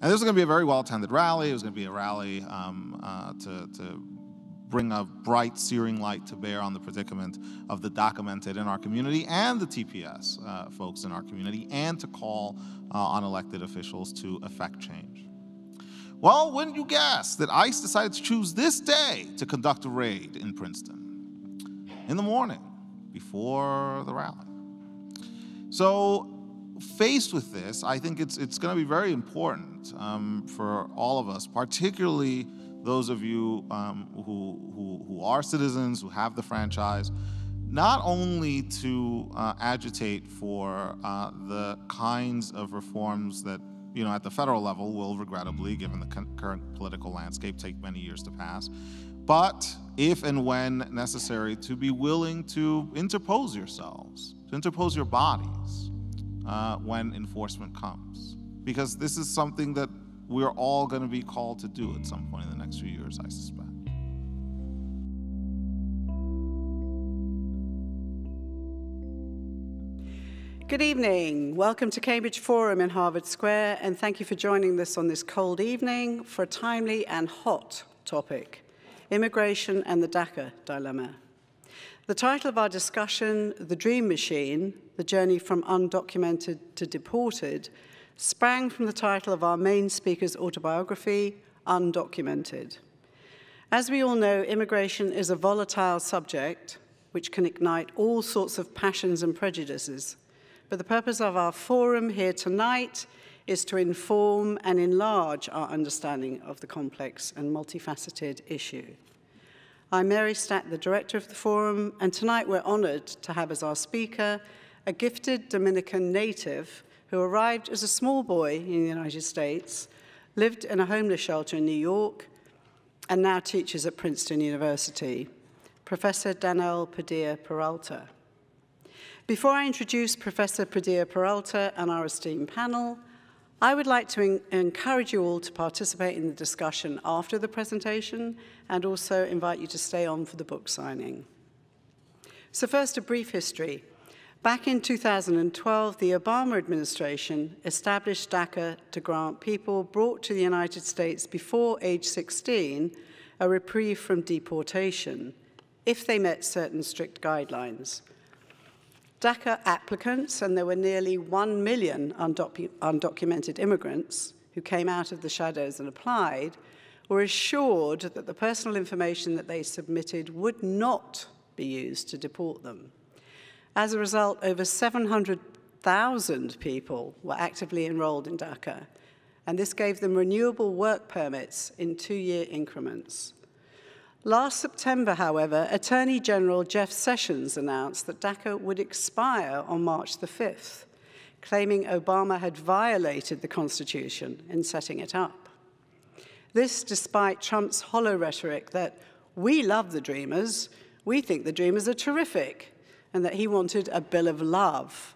And this was going to be a very well attended rally. It was going to be a rally um, uh, to, to bring a bright, searing light to bear on the predicament of the documented in our community and the TPS uh, folks in our community, and to call uh, on elected officials to effect change. Well, wouldn't you guess that ICE decided to choose this day to conduct a raid in Princeton in the morning before the rally? So, faced with this, I think it's, it's going to be very important um, for all of us, particularly those of you um, who, who, who, are citizens, who have the franchise, not only to uh, agitate for uh, the kinds of reforms that, you know, at the federal level will regrettably, given the current political landscape, take many years to pass, but if and when necessary, to be willing to interpose yourselves, to interpose your bodies uh, when enforcement comes. Because this is something that we're all going to be called to do at some point in the next few years, I suspect. Good evening. Welcome to Cambridge Forum in Harvard Square, and thank you for joining us on this cold evening for a timely and hot topic immigration and the DACA dilemma. The title of our discussion, The Dream Machine The Journey from Undocumented to Deported, sprang from the title of our main speaker's autobiography, Undocumented. As we all know, immigration is a volatile subject which can ignite all sorts of passions and prejudices. But the purpose of our forum here tonight is to inform and enlarge our understanding of the complex and multifaceted issue. I'm Mary Stack, the director of the forum, and tonight we're honored to have as our speaker a gifted Dominican native who arrived as a small boy in the United States, lived in a homeless shelter in New York, and now teaches at Princeton University, Professor Dan-El Padilla Peralta. Before I introduce Professor Padilla Peralta and our esteemed panel, I would like to encourage you all to participate in the discussion after the presentation and also invite you to stay on for the book signing. So first, a brief history. Back in 2012, the Obama administration established DACA to grant people brought to the United States before age 16 a reprieve from deportation if they met certain strict guidelines. DACA applicants, and there were nearly 1 million undocu undocumented immigrants who came out of the shadows and applied, were assured that the personal information that they submitted would not be used to deport them. As a result, over 700,000 people were actively enrolled in DACA, and this gave them renewable work permits in two-year increments. Last September, however, Attorney General Jeff Sessions announced that DACA would expire on March the 5th, claiming Obama had violated the Constitution in setting it up. This despite Trump's hollow rhetoric that we love the Dreamers, we think the Dreamers are terrific, and that he wanted a bill of love.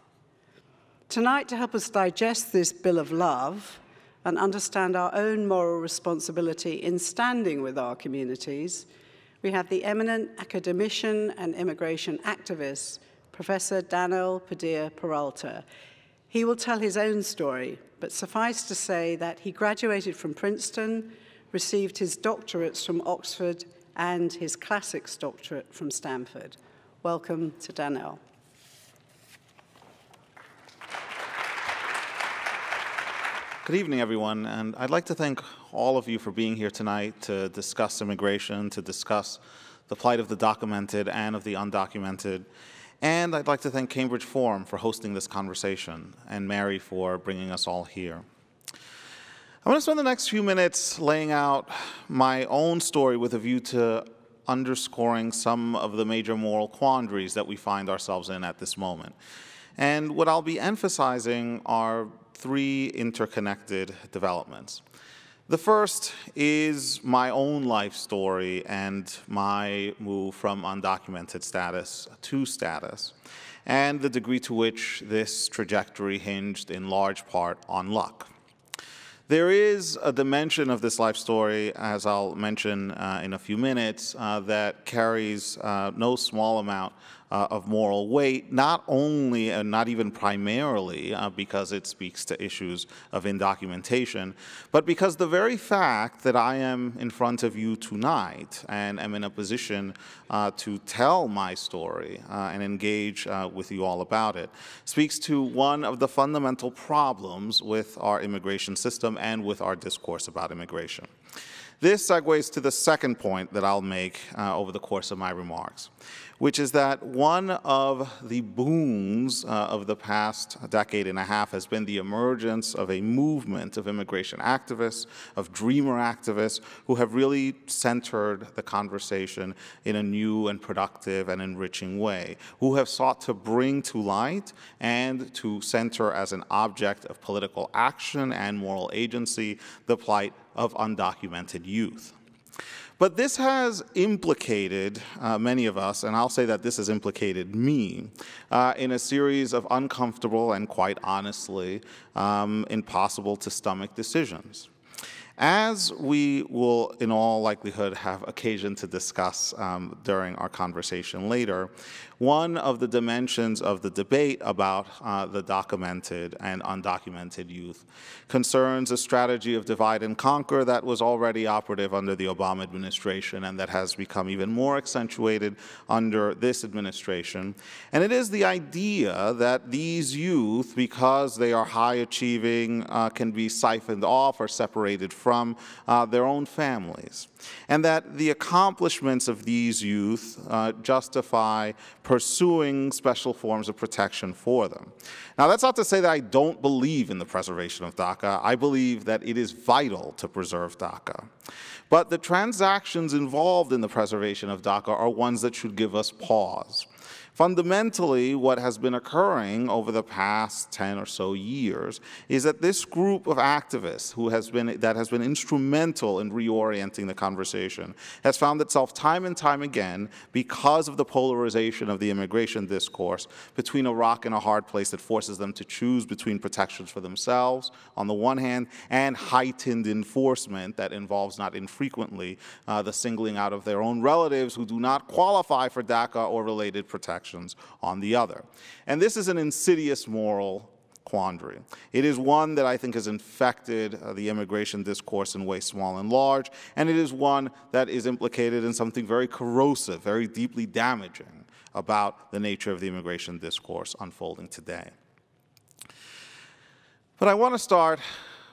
Tonight, to help us digest this bill of love and understand our own moral responsibility in standing with our communities, we have the eminent academician and immigration activist, Professor Dan-El Padilla Peralta. He will tell his own story, but suffice to say that he graduated from Princeton, received his doctorates from Oxford, and his classics doctorate from Stanford. Welcome to Dan-El. Good evening, everyone, and I'd like to thank all of you for being here tonight to discuss immigration, to discuss the plight of the documented and of the undocumented. And I'd like to thank Cambridge Forum for hosting this conversation and Mary for bringing us all here. I'm going to spend the next few minutes laying out my own story with a view to underscoring some of the major moral quandaries that we find ourselves in at this moment. And what I'll be emphasizing are three interconnected developments. The first is my own life story and my move from undocumented status to status, and the degree to which this trajectory hinged in large part on luck. There is a dimension of this life story, as I'll mention uh, in a few minutes, uh, that carries uh, no small amount uh, of moral weight, not only and not even primarily uh, because it speaks to issues of indocumentation, but because the very fact that I am in front of you tonight and am in a position uh, to tell my story uh, and engage uh, with you all about it speaks to one of the fundamental problems with our immigration system and with our discourse about immigration. This segues to the second point that I'll make uh, over the course of my remarks, which is that one of the boons uh, of the past decade and a half has been the emergence of a movement of immigration activists, of dreamer activists, who have really centered the conversation in a new and productive and enriching way, who have sought to bring to light and to center as an object of political action and moral agency the plight of undocumented youth. But this has implicated uh, many of us, and I'll say that this has implicated me, uh, in a series of uncomfortable and quite honestly um, impossible to stomach decisions. As we will, in all likelihood, have occasion to discuss um, during our conversation later, one of the dimensions of the debate about uh, the documented and undocumented youth concerns a strategy of divide and conquer that was already operative under the Obama administration and that has become even more accentuated under this administration. And it is the idea that these youth, because they are high achieving, uh, can be siphoned off or separated from uh, their own families and that the accomplishments of these youth uh, justify pursuing special forms of protection for them. Now, that's not to say that I don't believe in the preservation of DACA. I believe that it is vital to preserve DACA. But the transactions involved in the preservation of DACA are ones that should give us pause. Fundamentally, what has been occurring over the past 10 or so years is that this group of activists who has been, that has been instrumental in reorienting the conversation has found itself time and time again, because of the polarization of the immigration discourse, between a rock and a hard place that forces them to choose between protections for themselves on the one hand and heightened enforcement that involves not infrequently uh, the singling out of their own relatives who do not qualify for DACA or related protections on the other. And this is an insidious moral quandary. It is one that I think has infected uh, the immigration discourse in ways small and large, and it is one that is implicated in something very corrosive, very deeply damaging about the nature of the immigration discourse unfolding today. But I want to start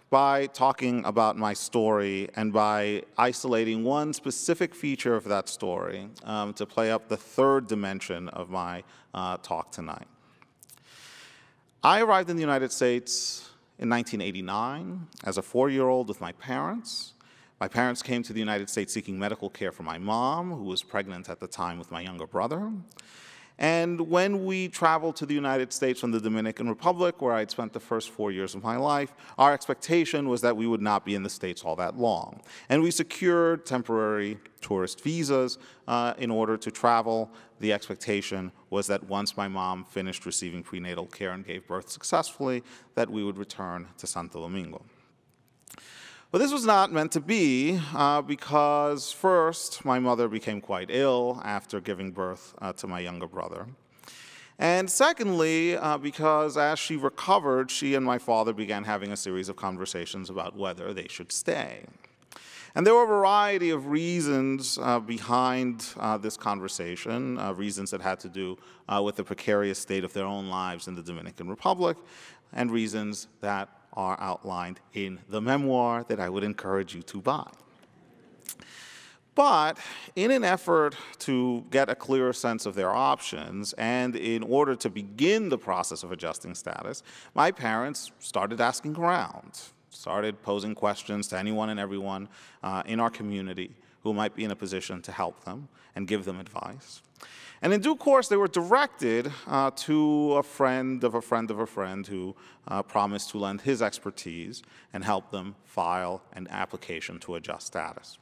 by talking about my story and by isolating one specific feature of that story um, to play up the third dimension of my uh, talk tonight. I arrived in the United States in 1989 as a four-year-old with my parents. My parents came to the United States seeking medical care for my mom, who was pregnant at the time with my younger brother. And when we traveled to the United States from the Dominican Republic, where I'd spent the first four years of my life, our expectation was that we would not be in the States all that long. And we secured temporary tourist visas uh, in order to travel. The expectation was that once my mom finished receiving prenatal care and gave birth successfully, that we would return to Santo Domingo. But this was not meant to be uh, because first, my mother became quite ill after giving birth uh, to my younger brother. And secondly, uh, because as she recovered, she and my father began having a series of conversations about whether they should stay. And there were a variety of reasons uh, behind uh, this conversation, uh, reasons that had to do with the precarious state of their own lives in the Dominican Republic, and reasons that are outlined in the memoir that I would encourage you to buy. But in an effort to get a clearer sense of their options and in order to begin the process of adjusting status, my parents started asking around, started posing questions to anyone and everyone uh, in our community who might be in a position to help them and give them advice. And in due course, they were directed uh, to a friend of a friend of a friend who uh, promised to lend his expertise and help them file an application to adjust status.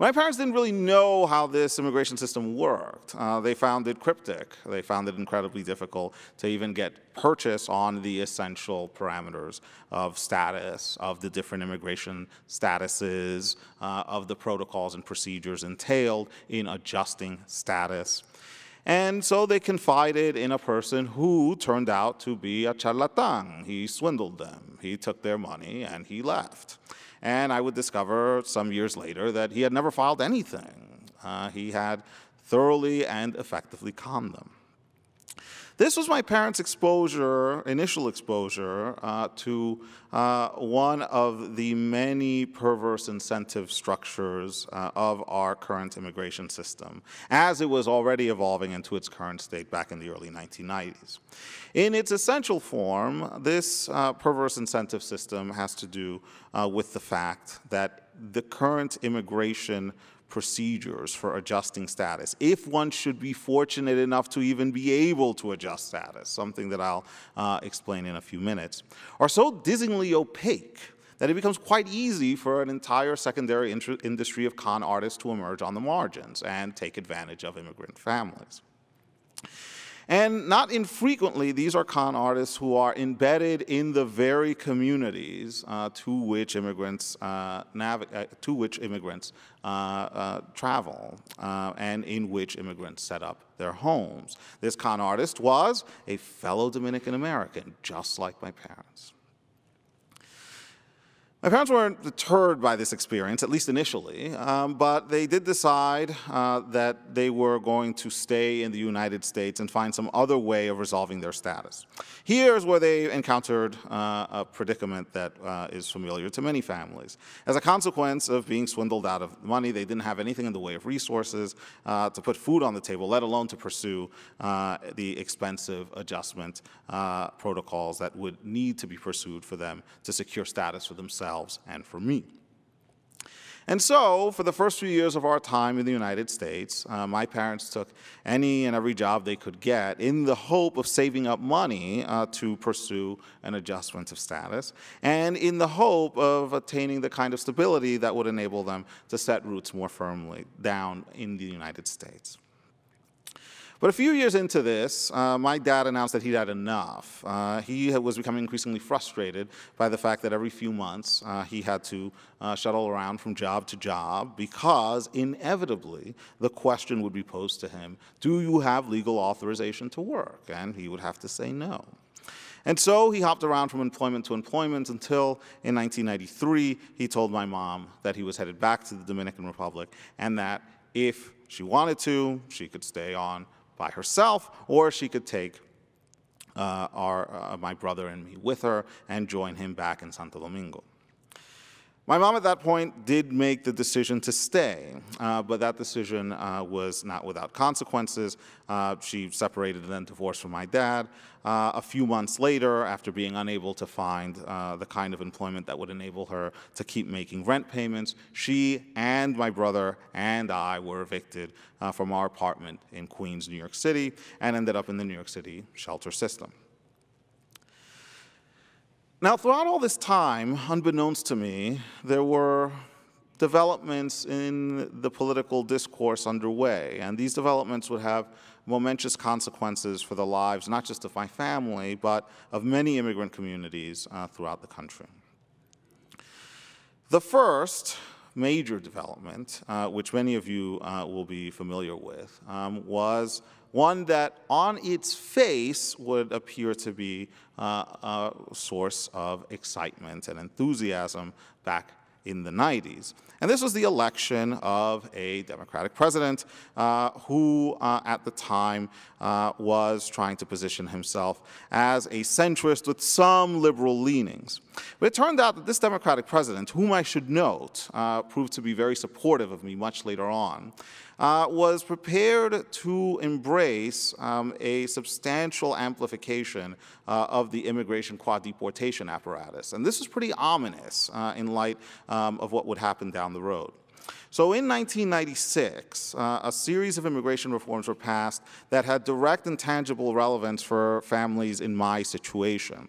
My parents didn't really know how this immigration system worked. Uh, they found it cryptic. They found it incredibly difficult to even get purchase on the essential parameters of status, of the different immigration statuses, uh, of the protocols and procedures entailed in adjusting status. And so they confided in a person who turned out to be a charlatan. He swindled them, he took their money, and he left. And I would discover some years later that he had never filed anything. Uh, he had thoroughly and effectively conned them. This was my parents' exposure, initial exposure, uh, to uh, one of the many perverse incentive structures uh, of our current immigration system, as it was already evolving into its current state back in the early 1990s. In its essential form, this uh, perverse incentive system has to do uh, with the fact that the current immigration procedures for adjusting status, if one should be fortunate enough to even be able to adjust status, something that I'll uh, explain in a few minutes, are so dizzyingly opaque that it becomes quite easy for an entire secondary industry of con artists to emerge on the margins and take advantage of immigrant families. And not infrequently, these are con artists who are embedded in the very communities uh, to which immigrants uh, uh, to which immigrants uh, uh, travel uh, and in which immigrants set up their homes. This con artist was a fellow Dominican American, just like my parents. My parents weren't deterred by this experience, at least initially, um, but they did decide uh, that they were going to stay in the United States and find some other way of resolving their status. Here's where they encountered uh, a predicament that uh, is familiar to many families. As a consequence of being swindled out of money, they didn't have anything in the way of resources uh, to put food on the table, let alone to pursue uh, the expensive adjustment uh, protocols that would need to be pursued for them to secure status for themselves and for me. And so, for the first few years of our time in the United States, uh, my parents took any and every job they could get in the hope of saving up money uh, to pursue an adjustment of status, and in the hope of attaining the kind of stability that would enable them to set roots more firmly down in the United States. But a few years into this, uh, my dad announced that he'd had enough. Uh, he was becoming increasingly frustrated by the fact that every few months uh, he had to uh, shuttle around from job to job because inevitably the question would be posed to him, do you have legal authorization to work? And he would have to say no. And so he hopped around from employment to employment until in 1993 he told my mom that he was headed back to the Dominican Republic and that if she wanted to, she could stay on by herself, or she could take uh, our, uh, my brother and me with her and join him back in Santo Domingo. My mom at that point did make the decision to stay, uh, but that decision uh, was not without consequences. Uh, she separated and then divorced from my dad. Uh, a few months later, after being unable to find uh, the kind of employment that would enable her to keep making rent payments, she and my brother and I were evicted uh, from our apartment in Queens, New York City, and ended up in the New York City shelter system. Now, throughout all this time, unbeknownst to me, there were developments in the political discourse underway, and these developments would have momentous consequences for the lives not just of my family, but of many immigrant communities uh, throughout the country. The first major development, uh, which many of you uh, will be familiar with, um, was one that on its face would appear to be uh, a source of excitement and enthusiasm back in the 90s. And this was the election of a Democratic president uh, who, uh, at the time, uh, was trying to position himself as a centrist with some liberal leanings. But it turned out that this Democratic president, whom I should note, uh, proved to be very supportive of me much later on, uh, was prepared to embrace um, a substantial amplification uh, of the immigration quad deportation apparatus. And this was pretty ominous uh, in light um, of what would happen down the road. So in 1996, uh, a series of immigration reforms were passed that had direct and tangible relevance for families in my situation.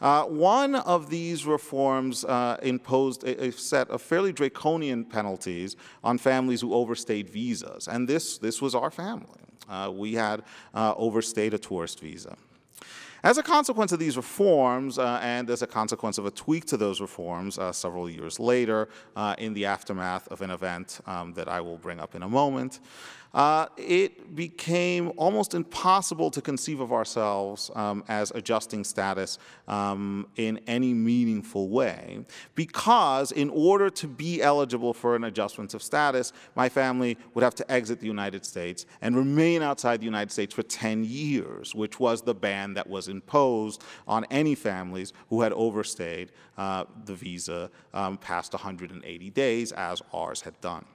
Uh, one of these reforms uh, imposed a, a, set of fairly draconian penalties on families who overstayed visas, and this, this was our family. Uh, we had uh, overstayed a tourist visa. As a consequence of these reforms, uh, and as a consequence of a tweak to those reforms uh, several years later, uh, in the aftermath of an event um, that I will bring up in a moment, uh, it became almost impossible to conceive of ourselves um, as adjusting status um, in any meaningful way because in order to be eligible for an adjustment of status, my family would have to exit the United States and remain outside the United States for 10 years, which was the ban that was imposed on any families who had overstayed uh, the visa um, past 180 days, as ours had done.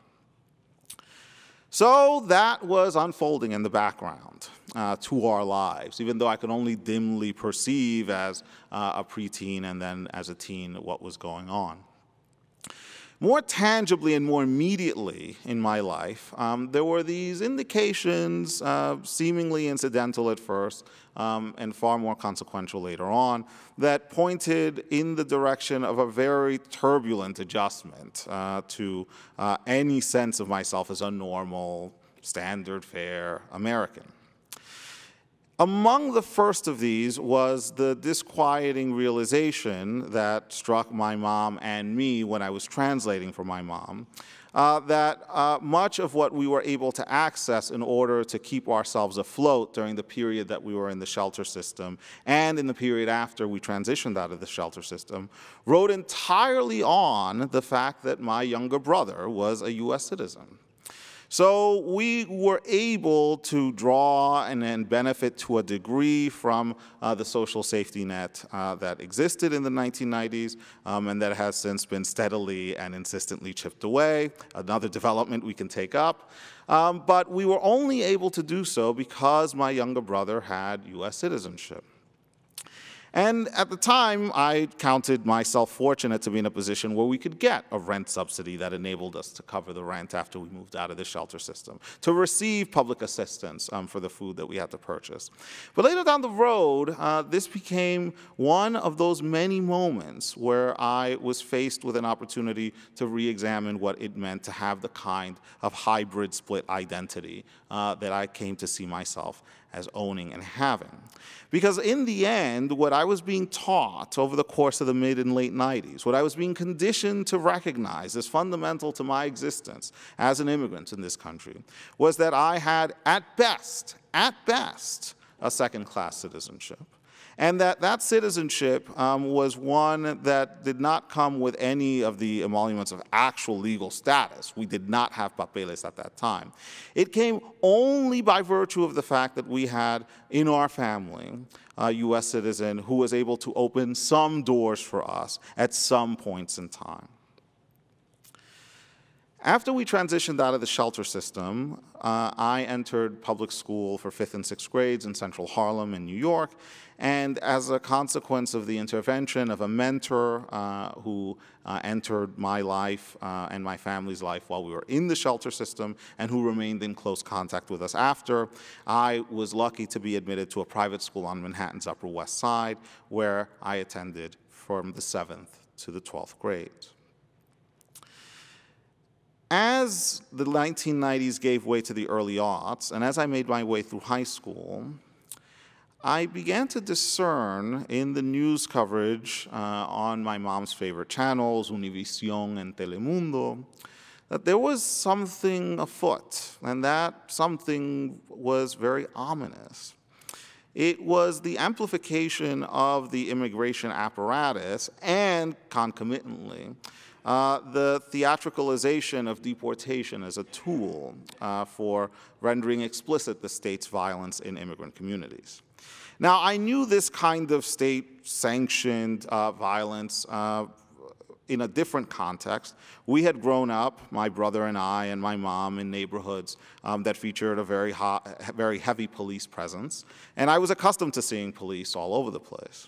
So that was unfolding in the background uh, to our lives, even though I could only dimly perceive as uh, a preteen and then as a teen what was going on. More tangibly and more immediately in my life, um, there were these indications, uh, seemingly incidental at first um, and far more consequential later on, that pointed in the direction of a very turbulent adjustment uh, to uh, any sense of myself as a normal, standard fare American. Among the first of these was the disquieting realization that struck my mom and me when I was translating for my mom, uh, that uh, much of what we were able to access in order to keep ourselves afloat during the period that we were in the shelter system and in the period after we transitioned out of the shelter system rode entirely on the fact that my younger brother was a U.S. citizen. So we were able to draw and, and benefit to a degree from uh, the social safety net uh, that existed in the 1990s um, and that has since been steadily and insistently chipped away. Another development we can take up. Um, but we were only able to do so because my younger brother had US citizenship. And at the time, I counted myself fortunate to be in a position where we could get a rent subsidy that enabled us to cover the rent after we moved out of the shelter system, to receive public assistance um, for the food that we had to purchase. But later down the road, uh, this became one of those many moments where I was faced with an opportunity to re-examine what it meant to have the kind of hybrid split identity uh, that I came to see myself as owning and having. Because in the end, what I was being taught over the course of the mid and late 90s, what I was being conditioned to recognize as fundamental to my existence as an immigrant in this country, was that I had, at best, at best, a second class citizenship and that that citizenship um, was one that did not come with any of the emoluments of actual legal status. We did not have papeles at that time. It came only by virtue of the fact that we had in our family a U.S. citizen who was able to open some doors for us at some points in time. After we transitioned out of the shelter system, uh, I entered public school for fifth and sixth grades in central Harlem in New York, and as a consequence of the intervention of a mentor uh, who uh, entered my life uh, and my family's life while we were in the shelter system and who remained in close contact with us after, I was lucky to be admitted to a private school on Manhattan's Upper West Side where I attended from the 7th to the 12th grade. As the 1990s gave way to the early aughts, and as I made my way through high school, I began to discern in the news coverage uh, on my mom's favorite channels, Univision and Telemundo, that there was something afoot, and that something was very ominous. It was the amplification of the immigration apparatus and concomitantly uh, the theatricalization of deportation as a tool uh, for rendering explicit the state's violence in immigrant communities. Now, I knew this kind of state-sanctioned uh, violence uh, in a different context. We had grown up, my brother and I and my mom, in neighborhoods um, that featured a very, hot, very heavy police presence, and I was accustomed to seeing police all over the place.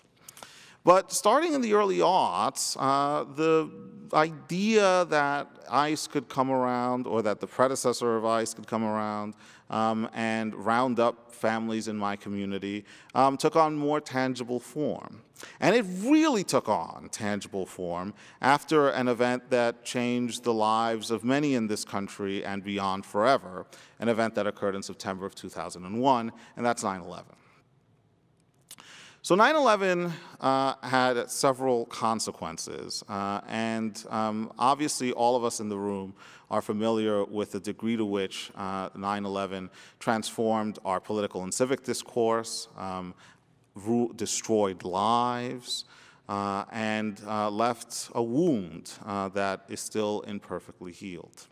But starting in the early aughts, uh, the idea that ICE could come around or that the predecessor of ICE could come around um, and round up families in my community um, took on more tangible form. And it really took on tangible form after an event that changed the lives of many in this country and beyond forever, an event that occurred in September of 2001, and that's 9 11. So 9-11 uh, had several consequences, uh, and um, obviously all of us in the room are familiar with the degree to which 9-11 uh, transformed our political and civic discourse, um, destroyed lives, uh, and uh, left a wound that is still imperfectly healed.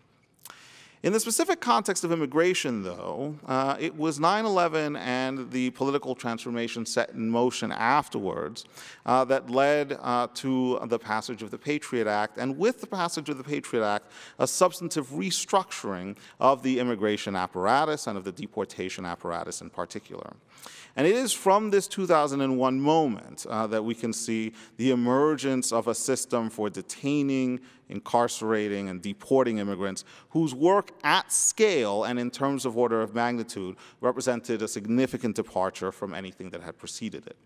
In the specific context of immigration, though, uh, it was 9 11 and the political transformation set in motion afterwards uh, that led uh, to the passage of the Patriot Act, and with the passage of the Patriot Act, a substantive restructuring of the immigration apparatus and of the deportation apparatus in particular. And it is from this 2001 moment uh, that we can see the emergence of a system for detaining, incarcerating, and deporting immigrants whose work at scale and in terms of order of magnitude represented a significant departure from anything that had preceded it.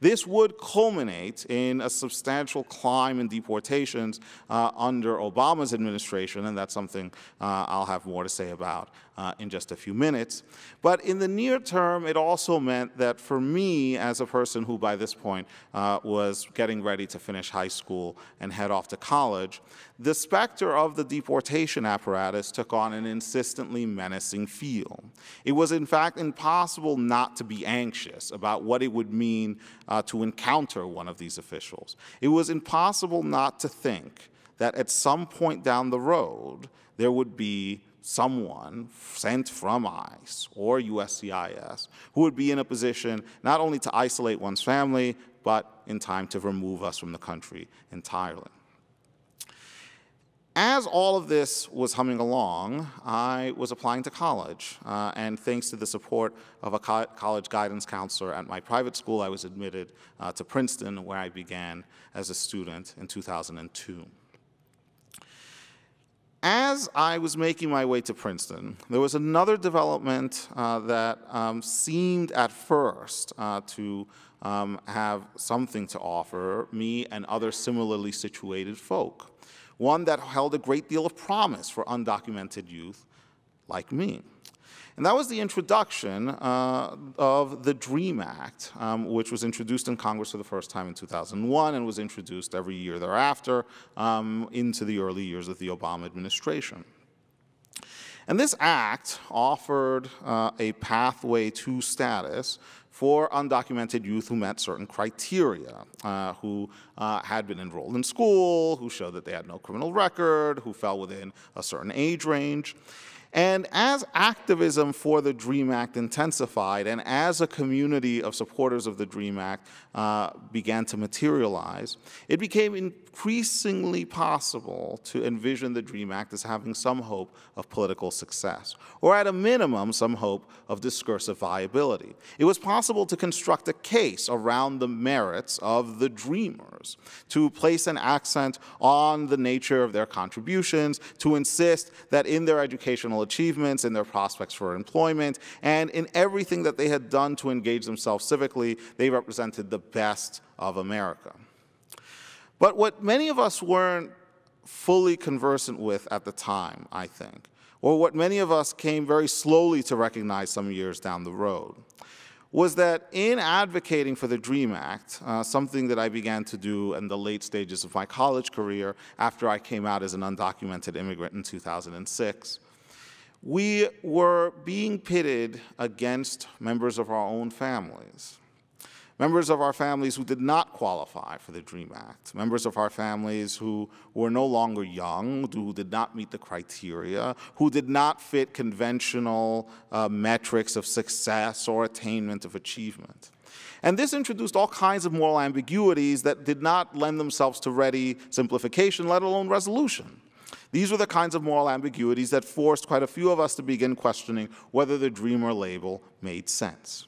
This would culminate in a substantial climb in deportations uh, under Obama's administration, and that's something uh, I'll have more to say about uh, in just a few minutes. But in the near term, it also meant that for me, as a person who by this point uh, was getting ready to finish high school and head off to college, the specter of the deportation apparatus took on an insistently menacing feel. It was, in fact, impossible not to be anxious about what it would mean uh, to encounter one of these officials. It was impossible not to think that at some point down the road, there would be someone sent from ICE or USCIS who would be in a position not only to isolate one's family, but in time to remove us from the country entirely. As all of this was humming along, I was applying to college, uh, and thanks to the support of a co college guidance counselor at my private school, I was admitted uh, to Princeton, where I began as a student in 2002 as I was making my way to Princeton, there was another development uh, that um, seemed at first uh, to um, have something to offer me and other similarly situated folk. One that held a great deal of promise for undocumented youth like me. And that was the introduction uh, of the DREAM Act, um, which was introduced in Congress for the first time in 2001 and was introduced every year thereafter um, into the early years of the Obama administration. And this act offered uh, a pathway to status for undocumented youth who met certain criteria, uh, who uh, had been enrolled in school, who showed that they had no criminal record, who fell within a certain age range. And as activism for the DREAM Act intensified, and as a community of supporters of the DREAM Act uh, began to materialize, it became increasingly possible to envision the DREAM Act as having some hope of political success, or at a minimum, some hope of discursive viability. It was possible to construct a case around the merits of the dreamers, to place an accent on the nature of their contributions, to insist that in their educational achievements, in their prospects for employment, and in everything that they had done to engage themselves civically, they represented the best of America. But what many of us weren't fully conversant with at the time, I think, or what many of us came very slowly to recognize some years down the road, was that in advocating for the DREAM Act, uh, something that I began to do in the late stages of my college career after I came out as an undocumented immigrant in 2006, we were being pitted against members of our own families members of our families who did not qualify for the DREAM Act, members of our families who were no longer young, who did not meet the criteria, who did not fit conventional uh, metrics of success or attainment of achievement. And this introduced all kinds of moral ambiguities that did not lend themselves to ready simplification, let alone resolution. These were the kinds of moral ambiguities that forced quite a few of us to begin questioning whether the dreamer label made sense.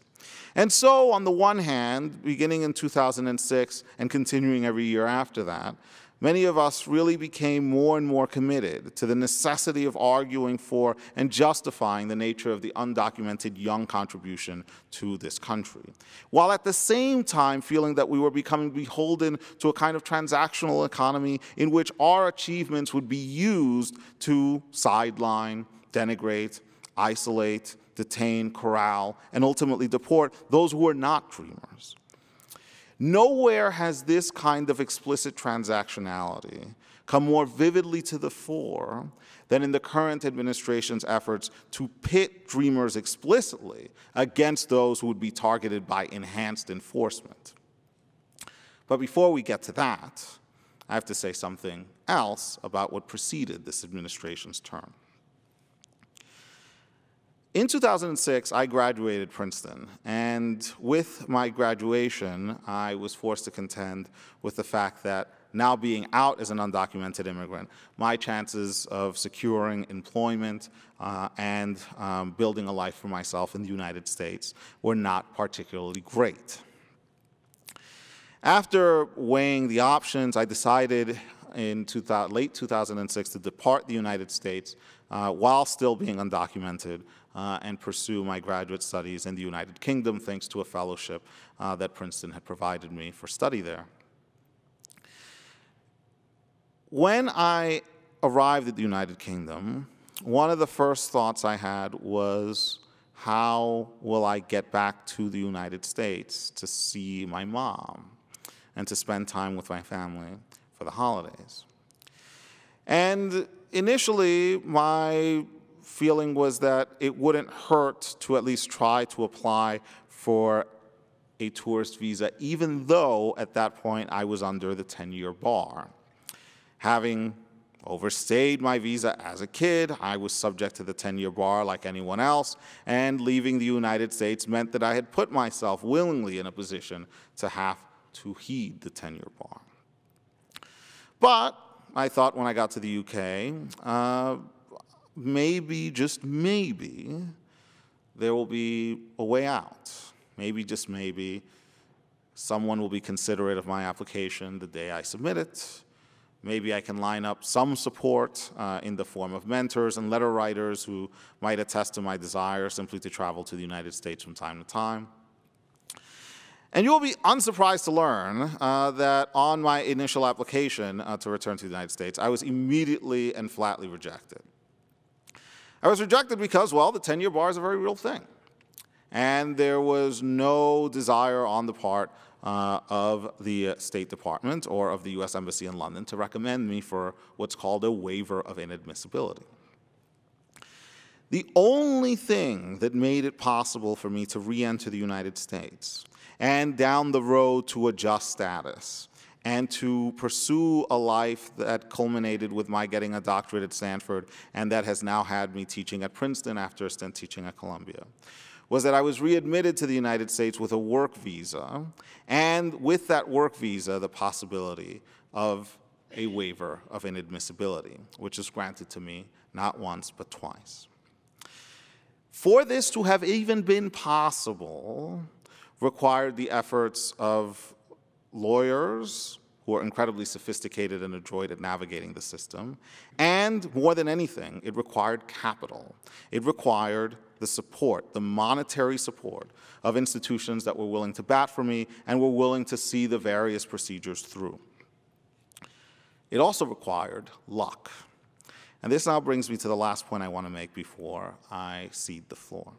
And so, on the one hand, beginning in 2006 and continuing every year after that, many of us really became more and more committed to the necessity of arguing for and justifying the nature of the undocumented young contribution to this country, while at the same time feeling that we were becoming beholden to a kind of transactional economy in which our achievements would be used to sideline, denigrate, isolate, detain, corral, and ultimately deport those who were not dreamers. Nowhere has this kind of explicit transactionality come more vividly to the fore than in the current administration's efforts to pit dreamers explicitly against those who would be targeted by enhanced enforcement. But before we get to that, I have to say something else about what preceded this administration's term. In 2006, I graduated Princeton, and with my graduation, I was forced to contend with the fact that now being out as an undocumented immigrant, my chances of securing employment uh, and um, building a life for myself in the United States were not particularly great. After weighing the options, I decided in 2000, late 2006 to depart the United States uh, while still being undocumented uh, and pursue my graduate studies in the United Kingdom thanks to a fellowship uh, that Princeton had provided me for study there. When I arrived at the United Kingdom, one of the first thoughts I had was, how will I get back to the United States to see my mom and to spend time with my family for the holidays? And initially, my feeling was that it wouldn't hurt to at least try to apply for a tourist visa, even though at that point I was under the 10 year bar. Having overstayed my visa as a kid, I was subject to the 10 year bar like anyone else, and leaving the United States meant that I had put myself willingly in a position to have to heed the 10 year bar. But I thought when I got to the UK, uh, maybe, just maybe, there will be a way out. Maybe, just maybe, someone will be considerate of my application the day I submit it. Maybe I can line up some support uh, in the form of mentors and letter writers who might attest to my desire simply to travel to the United States from time to time. And you will be unsurprised to learn uh, that on my initial application uh, to return to the United States, I was immediately and flatly rejected. I was rejected because, well, the 10 year bar is a very real thing. And there was no desire on the part uh, of the State Department or of the US Embassy in London to recommend me for what's called a waiver of inadmissibility. The only thing that made it possible for me to re enter the United States and down the road to adjust status and to pursue a life that culminated with my getting a doctorate at Stanford and that has now had me teaching at Princeton after a stint teaching at Columbia was that I was readmitted to the United States with a work visa, and with that work visa, the possibility of a waiver of inadmissibility, which was granted to me not once but twice. For this to have even been possible required the efforts of lawyers who are incredibly sophisticated and adroit at navigating the system, and more than anything, it required capital. It required the support, the monetary support of institutions that were willing to bat for me and were willing to see the various procedures through. It also required luck. And this now brings me to the last point I want to make before I cede the floor.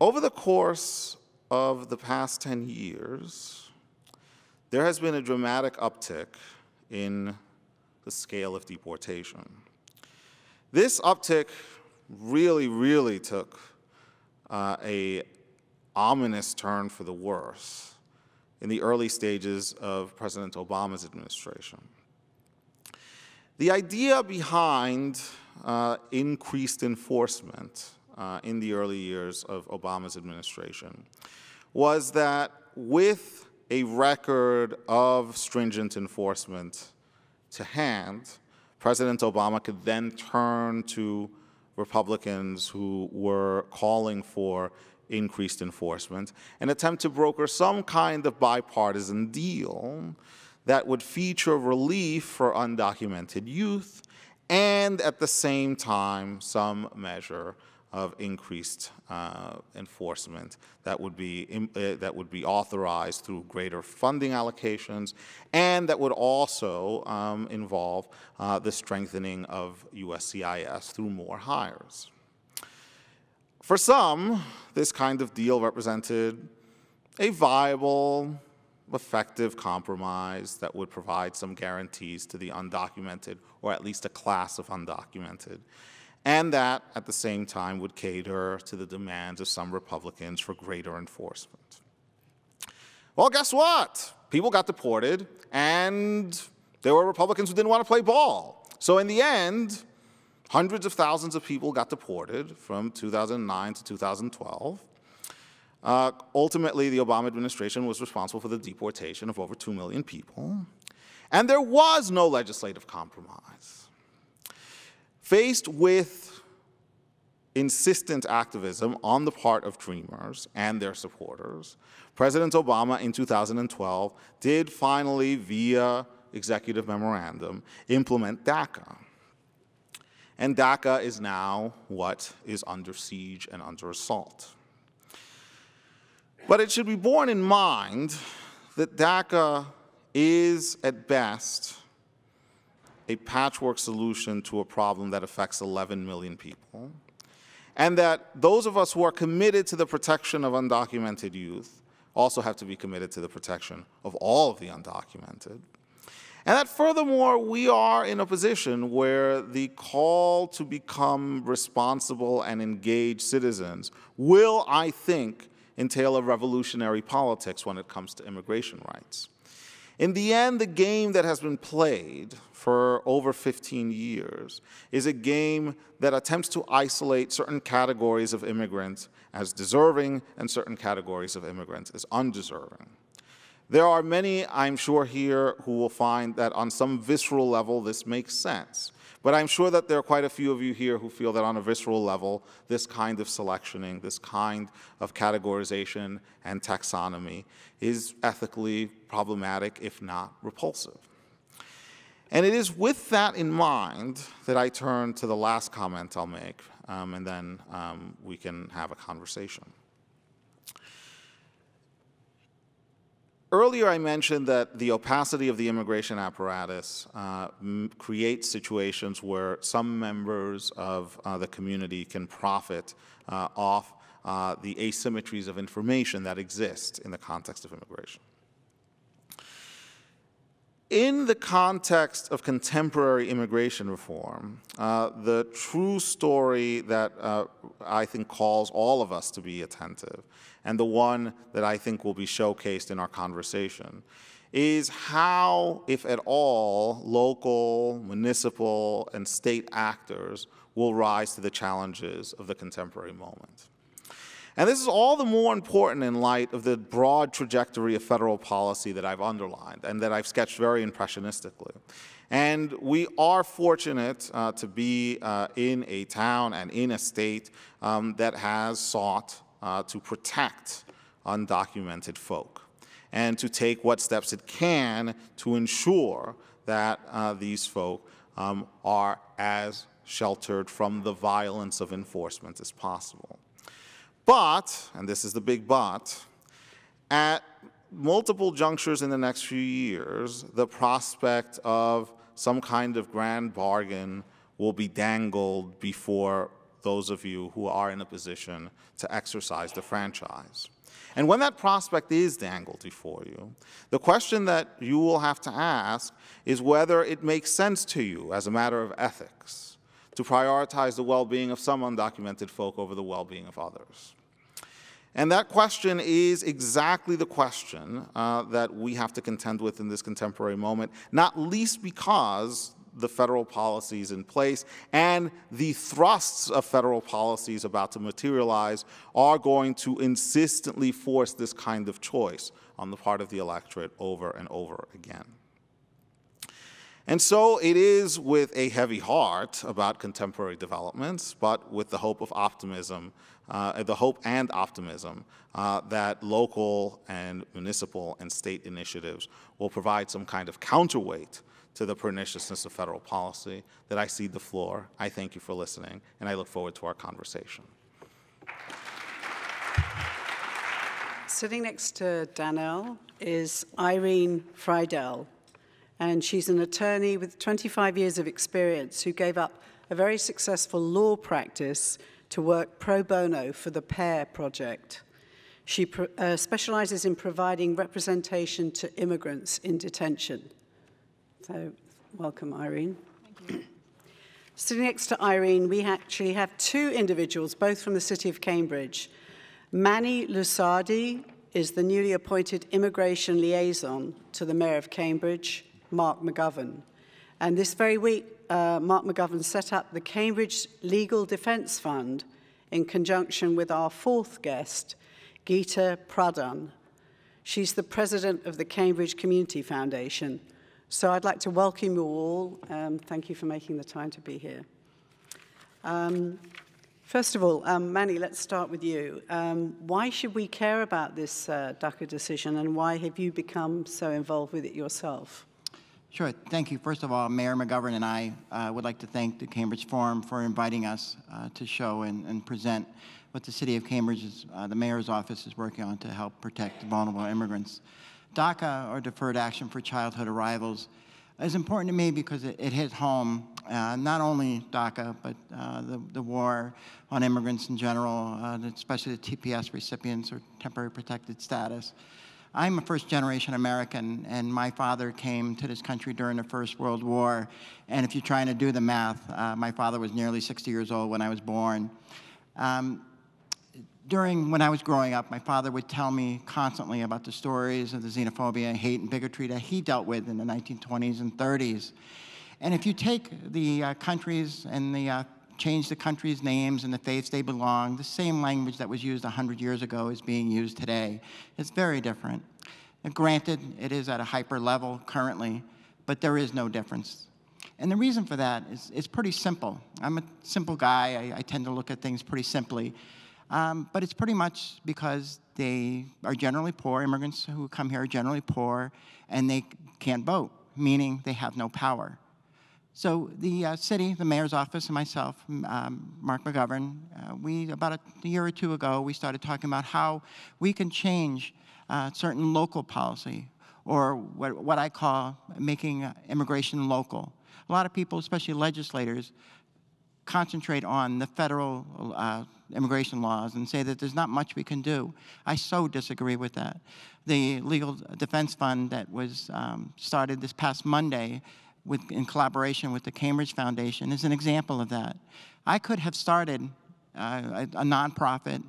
Over the course of the past 10 years, there has been a dramatic uptick in the scale of deportation. This uptick really, really took uh, a ominous turn for the worse in the early stages of President Obama's administration. The idea behind uh, increased enforcement uh, in the early years of Obama's administration was that with a record of stringent enforcement to hand, President Obama could then turn to Republicans who were calling for increased enforcement and attempt to broker some kind of bipartisan deal that would feature relief for undocumented youth and at the same time some measure of increased uh, enforcement that would be uh, that would be authorized through greater funding allocations, and that would also um, involve uh, the strengthening of USCIS through more hires. For some, this kind of deal represented a viable, effective compromise that would provide some guarantees to the undocumented, or at least a class of undocumented, and that at the same time would cater to the demands of some Republicans for greater enforcement. Well, guess what? People got deported, and there were Republicans who didn't want to play ball. So in the end, hundreds of thousands of people got deported from 2009 to 2012. Uh, ultimately, the Obama administration was responsible for the deportation of over 2 million people. And there was no legislative compromise. Faced with insistent activism on the part of Dreamers and their supporters, President Obama in 2012 did finally, via executive memorandum, implement DACA. And DACA is now what is under siege and under assault. But it should be borne in mind that DACA is, at best, a patchwork solution to a problem that affects 11 million people, and that those of us who are committed to the protection of undocumented youth also have to be committed to the protection of all of the undocumented. And that furthermore, we are in a position where the call to become responsible and engaged citizens will, I think, entail a revolutionary politics when it comes to immigration rights. In the end, the game that has been played for over 15 years is a game that attempts to isolate certain categories of immigrants as deserving and certain categories of immigrants as undeserving. There are many, I'm sure, here who will find that on some visceral level this makes sense. But I'm sure that there are quite a few of you here who feel that on a visceral level, this kind of selectioning, this kind of categorization and taxonomy is ethically problematic, if not repulsive. And it is with that in mind that I turn to the last comment I'll make, um, and then um, we can have a conversation. Earlier, I mentioned that the opacity of the immigration apparatus uh, creates situations where some members of uh, the community can profit uh, off uh, the asymmetries of information that exist in the context of immigration. In the context of contemporary immigration reform, uh, the true story that uh, I think calls all of us to be attentive, and the one that I think will be showcased in our conversation, is how, if at all, local, municipal, and state actors will rise to the challenges of the contemporary moment. And this is all the more important in light of the broad trajectory of federal policy that I've underlined and that I've sketched very impressionistically. And we are fortunate uh, to be uh, in a town and in a state um, that has sought uh, to protect undocumented folk and to take what steps it can to ensure that uh, these folk um, are as sheltered from the violence of enforcement as possible. But, and this is the big but, at multiple junctures in the next few years, the prospect of some kind of grand bargain will be dangled before those of you who are in a position to exercise the franchise. And when that prospect is dangled before you, the question that you will have to ask is whether it makes sense to you as a matter of ethics to prioritize the well-being of some undocumented folk over the well-being of others. And that question is exactly the question uh, that we have to contend with in this contemporary moment, not least because the federal policies in place and the thrusts of federal policies about to materialize are going to insistently force this kind of choice on the part of the electorate over and over again. And so it is with a heavy heart about contemporary developments, but with the hope of optimism, uh, the hope and optimism uh, that local and municipal and state initiatives will provide some kind of counterweight to the perniciousness of federal policy, that I cede the floor. I thank you for listening, and I look forward to our conversation. Sitting next to Dan-El is Irene Friedel, and she's an attorney with 25 years of experience who gave up a very successful law practice to work pro bono for the PAIR project. She uh, specializes in providing representation to immigrants in detention. So, welcome, Irene. Sitting next to Irene, we actually have two individuals, both from the city of Cambridge. Manny Lusardi is the newly appointed immigration liaison to the Mayor of Cambridge, Mark McGovern. And this very week, uh, Mark McGovern set up the Cambridge Legal Defence Fund in conjunction with our fourth guest, Geeta Pradhan. She's the president of the Cambridge Community Foundation. So I'd like to welcome you all. Um, thank you for making the time to be here. Um, First of all, um, Manny, let's start with you. Um, why should we care about this uh, DACA decision and why have you become so involved with it yourself? Sure. Thank you. First of all, Mayor McGovern and I uh, would like to thank the Cambridge Forum for inviting us uh, to show and, and, present what the City of Cambridge, uh, the Mayor's Office is working on to help protect vulnerable immigrants. DACA, or Deferred Action for Childhood Arrivals, is important to me because it, it hit home uh, not only DACA, but uh, the, the war on immigrants in general, uh, especially the TPS recipients or temporary protected status. I'm a first generation American, and my father came to this country during the First World War. And if you're trying to do the math, uh, my father was nearly 60 years old when I was born. Um, during when I was growing up, my father would tell me constantly about the stories of the xenophobia, hate, and bigotry that he dealt with in the 1920s and 30s. And if you take the uh, countries and the uh, change the country's names and the faiths they belong, the same language that was used 100 years ago is being used today. It's very different. And granted, it is at a hyper level currently, but there is no difference. And the reason for that is it's pretty simple. I'm a simple guy. I, I tend to look at things pretty simply. Um, but it's pretty much because they are generally poor. Immigrants who come here are generally poor, and they can't vote, meaning they have no power. So the uh, city, the mayor's office, and myself, um, Mark McGovern, uh, we about a, year or two ago, we started talking about how we can change uh, certain local policy, or what, what I call making uh, immigration local. A lot of people, especially legislators, concentrate on the federal uh, immigration laws and say that there's not much we can do. I so disagree with that. The Legal Defense Fund that was um, started this past Monday with, in collaboration with the Cambridge Foundation is an example of that. I could have started uh, a, a nonprofit,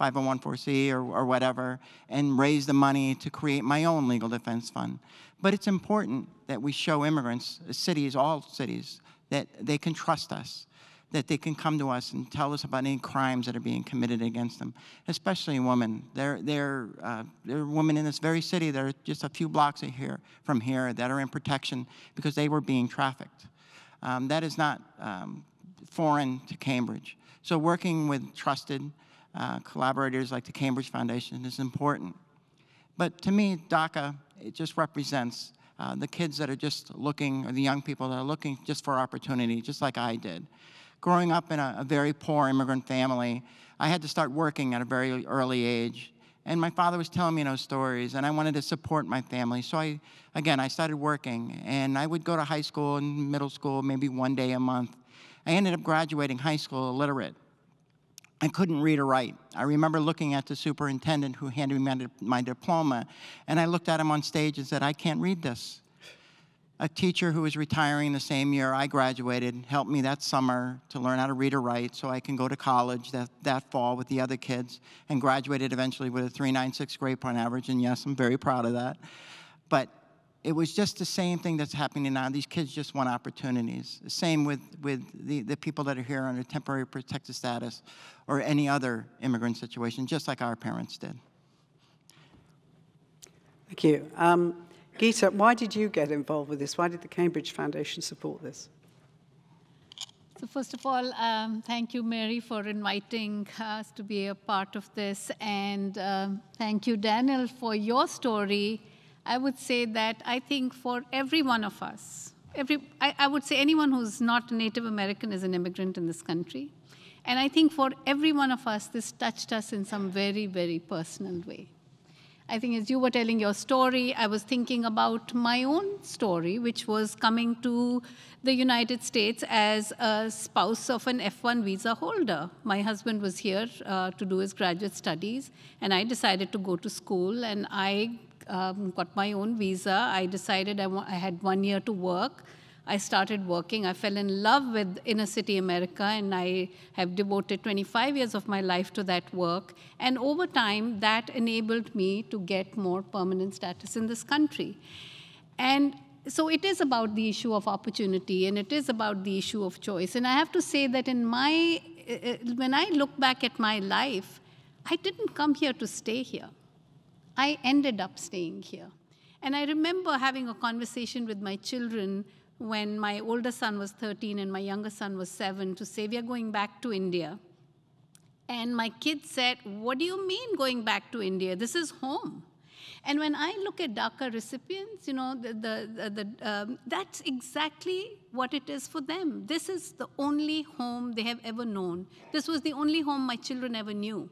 501c or, or whatever, and raise the money to create my own legal defense fund. But it's important that we show immigrants, cities, all cities, that they can trust us that they can come to us and tell us about any crimes that are being committed against them, especially women. There, there, uh, there are women in this very city that are just a few blocks here, from here that are in protection because they were being trafficked. Um, that is not um, foreign to Cambridge. So working with trusted uh, collaborators like the Cambridge Foundation is important. But to me, DACA, it just represents uh, the kids that are just looking, or the young people that are looking just for opportunity, just like I did growing up in a, a very poor immigrant family, I had to start working at a very early age. And my father was telling me those stories, and I wanted to support my family. So I, again, I started working, and I would go to high school and middle school maybe one day a month. I ended up graduating high school illiterate. I couldn't read or write. I remember looking at the superintendent who handed me my diploma, and I looked at him on stage and said, I can't read this a teacher who was retiring the same year I graduated helped me that summer to learn how to read or write so I can go to college that, that fall with the other kids and graduated eventually with a 396 grade point average. And yes, I'm very proud of that. But it was just the same thing that's happening now. These kids just want opportunities. Same with, with the, the people that are here under temporary protected status or any other immigrant situation, just like our parents did. Thank you. Um, Geeta, why did you get involved with this? Why did the Cambridge Foundation support this? So first of all, um, thank you, Mary, for inviting us to be a part of this. And um, thank you, Daniel, for your story. I would say that I think for every one of us, every, I, I would say anyone who's not Native American is an immigrant in this country. And I think for every one of us, this touched us in some very, very personal way. I think as you were telling your story, I was thinking about my own story, which was coming to the United States as a spouse of an F1 visa holder. My husband was here uh, to do his graduate studies, and I decided to go to school, and I um, got my own visa. I decided I, I had one year to work. I started working. I fell in love with inner city America, and I have devoted 25 years of my life to that work. And over time, that enabled me to get more permanent status in this country. And so it is about the issue of opportunity, and it is about the issue of choice. And I have to say that in my, uh, uh, when I look back at my life, I didn't come here to stay here. I ended up staying here. And I remember having a conversation with my children when my older son was 13 and my younger son was seven to say, We are going back to India. And my kids said, What do you mean going back to India? This is home. And when I look at DACA recipients, you know, the, the, the, um, that's exactly what it is for them. This is the only home they have ever known. This was the only home my children ever knew.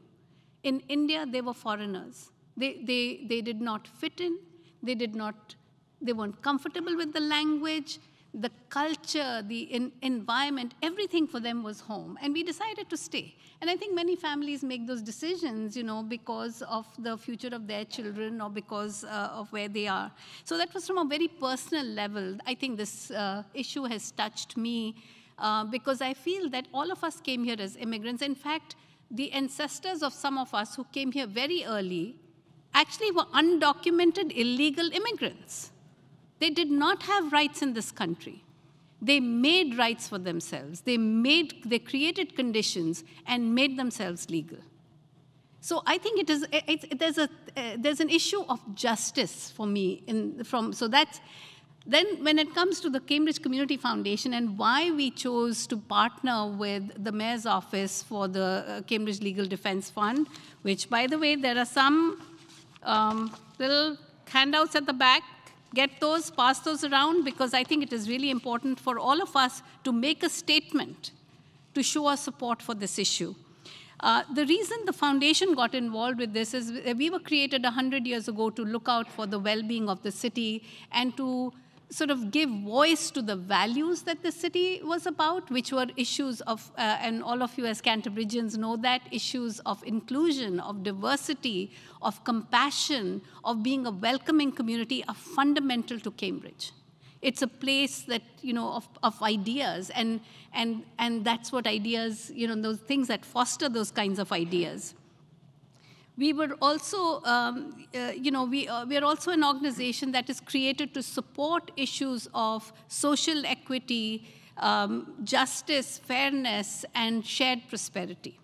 In India, they were foreigners. They, they, they did not fit in. They did not, they weren't comfortable with the language the culture, the environment, everything for them was home. And we decided to stay. And I think many families make those decisions, you know, because of the future of their children or because uh, of where they are. So that was from a very personal level. I think this uh, issue has touched me uh, because I feel that all of us came here as immigrants. In fact, the ancestors of some of us who came here very early actually were undocumented illegal immigrants. They did not have rights in this country. They made rights for themselves. They, made, they created conditions and made themselves legal. So I think it is, it, there's, a, uh, there's an issue of justice for me. In, from, so that's, then when it comes to the Cambridge Community Foundation and why we chose to partner with the Mayor's Office for the uh, Cambridge Legal Defense Fund, which by the way, there are some um, little handouts at the back get those, pass those around, because I think it is really important for all of us to make a statement to show our support for this issue. Uh, the reason the foundation got involved with this is we were created 100 years ago to look out for the well-being of the city and to sort of give voice to the values that the city was about, which were issues of, uh, and all of you as Cantabrigians know that, issues of inclusion, of diversity, of compassion, of being a welcoming community are fundamental to Cambridge. It's a place that, you know, of, of ideas, and, and, and that's what ideas, you know, those things that foster those kinds of ideas we were also, um, uh, you know, we, uh, we are also an organization that is created to support issues of social equity, um, justice, fairness, and shared prosperity.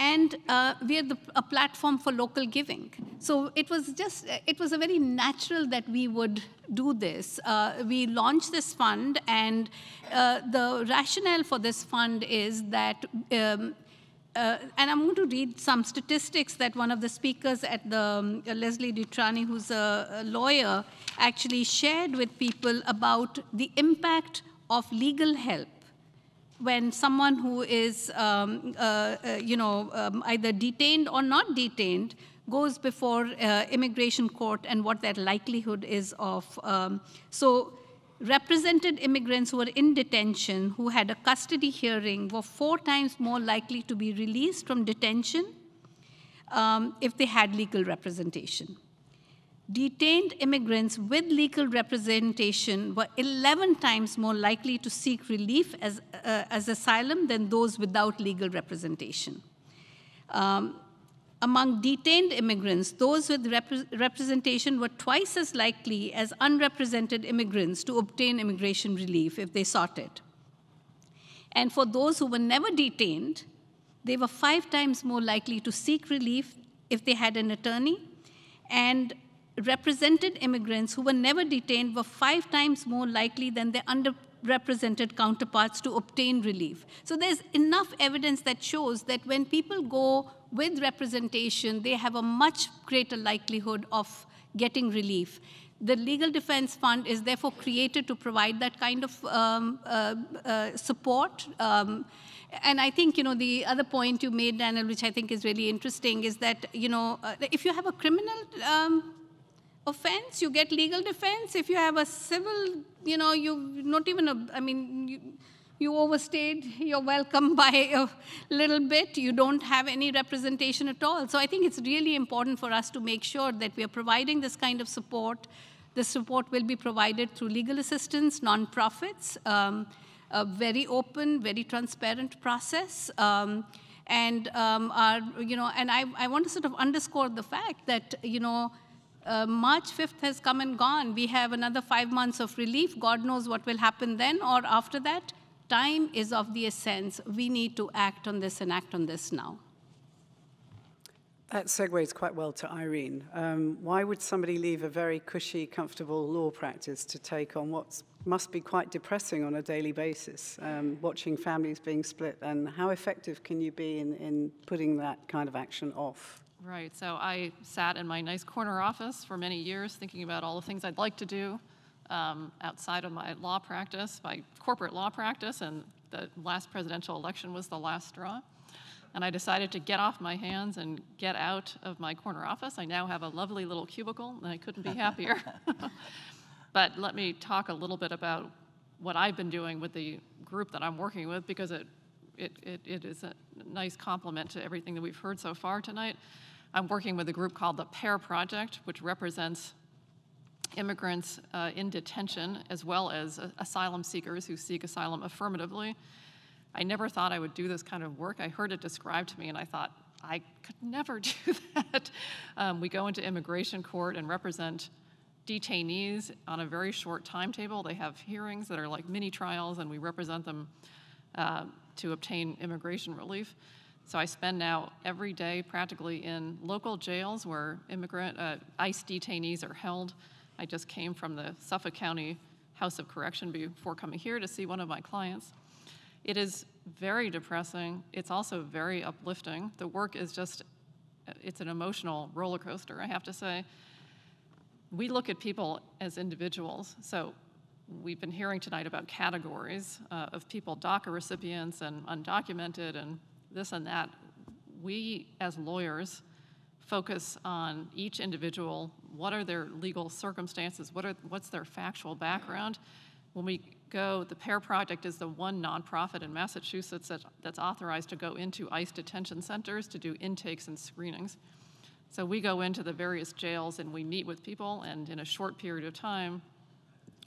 And uh, we are the, a platform for local giving. So it was just, it was a very natural that we would do this. Uh, we launched this fund, and uh, the rationale for this fund is that um, uh, and I'm going to read some statistics that one of the speakers at the um, Leslie Dutrani, who's a, a, lawyer, actually shared with people about the impact of legal help when someone who is, um, uh, uh, you know, um, either detained or not detained goes before uh, immigration court and what that likelihood is of. Um, so represented immigrants who were in detention who had a custody hearing were four times more likely to be released from detention um, if they had legal representation. Detained immigrants with legal representation were 11 times more likely to seek relief as, uh, as asylum than those without legal representation. Um, among detained immigrants, those with rep representation were twice as likely as unrepresented immigrants to obtain immigration relief if they sought it. And for those who were never detained, they were five times more likely to seek relief if they had an attorney. And represented immigrants who were never detained were five times more likely than their underrepresented counterparts to obtain relief. So there's enough evidence that shows that when people go with representation, they have a much greater likelihood of getting relief. The Legal Defense Fund is therefore created to provide that kind of um, uh, uh, support. Um, and I think, you know, the other point you made, Daniel, which I think is really interesting, is that, you know, uh, if you have a criminal um, offense, you get legal defense. If you have a civil, you know, you not even a, I mean, you, you overstayed your welcome by a little bit. You don't have any representation at all. So I think it's really important for us to make sure that we are providing this kind of support. The support will be provided through legal assistance, nonprofits, um, a very open, very transparent process. Um, and um, our, you know, and I, I want to sort of underscore the fact that, you know, uh, March 5th has come and gone. We have another five months of relief. God knows what will happen then or after that. Time is of the essence. We need to act on this and act on this now. That segues quite well to Irene. Um, why would somebody leave a very cushy, comfortable law practice to take on what must be quite depressing on a daily basis, um, watching families being split? And how effective can you be in, in putting that kind of action off? Right. So I sat in my nice corner office for many years thinking about all the things I'd like to do um, outside of my law practice, my corporate law practice, and the last presidential election was the last straw. And I decided to get off my hands and get out of my corner office. I now have a lovely little cubicle, and I couldn't be happier. but let me talk a little bit about what I've been doing with the group that I'm working with because it, it, it, it is a nice complement to everything that we've heard so far tonight. I'm working with a group called the PAIR Project, which represents immigrants uh, in detention as well as uh, asylum seekers who seek asylum affirmatively. I never thought I would do this kind of work. I heard it described to me and I thought, I could never do that. Um, we go into immigration court and represent detainees on a very short timetable. They have hearings that are like mini trials, and we represent them uh, to obtain immigration relief. So I spend now every day practically in local jails where immigrant uh, ICE detainees are held. I just came from the Suffolk County House of Correction before coming here to see one of my clients. It is very depressing. It's also very uplifting. The work is just, it's an emotional roller coaster, I have to say. We look at people as individuals. So we've been hearing tonight about categories uh, of people, DACA recipients and undocumented and this and that. We, as lawyers, focus on each individual. What are their legal circumstances? What are, what's their factual background? When we go, the PAIR Project is the one nonprofit in Massachusetts that, that's authorized to go into ICE detention centers to do intakes and screenings. So we go into the various jails and we meet with people, and in a short period of time,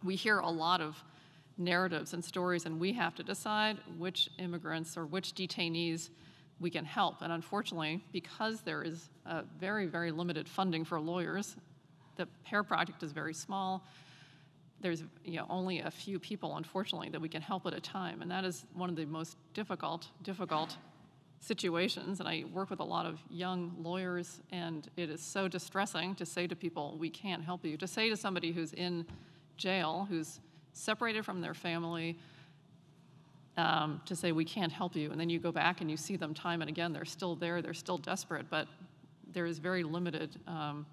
we hear a lot of narratives and stories, and we have to decide which immigrants or which detainees we can help. And unfortunately, because there is a very, very limited funding for lawyers, the PAIR project is very small. There's you know, only a few people, unfortunately, that we can help at a time. And that is one of the most difficult, difficult situations. And I work with a lot of young lawyers, and it is so distressing to say to people, we can't help you. To say to somebody who's in jail, who's separated from their family, um, to say, we can't help you. And then you go back and you see them time and again, they're still there, they're still desperate, but there is very limited, um,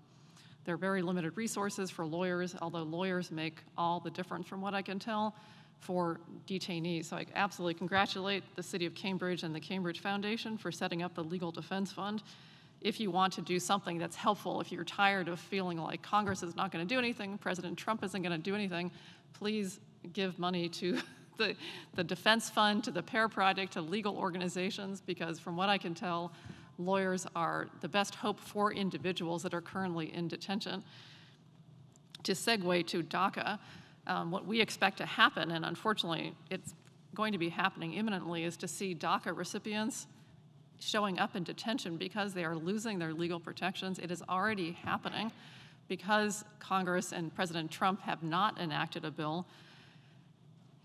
there are very limited resources for lawyers, although lawyers make all the difference from what I can tell for detainees. So I absolutely congratulate the City of Cambridge and the Cambridge Foundation for setting up the Legal Defense Fund. If you want to do something that's helpful, if you're tired of feeling like Congress is not going to do anything, President Trump isn't going to do anything, please give money to the, the Defense Fund, to the PAIR Project, to legal organizations, because from what I can tell, lawyers are the best hope for individuals that are currently in detention. To segue to DACA, um, what we expect to happen, and unfortunately it's going to be happening imminently, is to see DACA recipients showing up in detention because they are losing their legal protections. It is already happening because Congress and President Trump have not enacted a bill,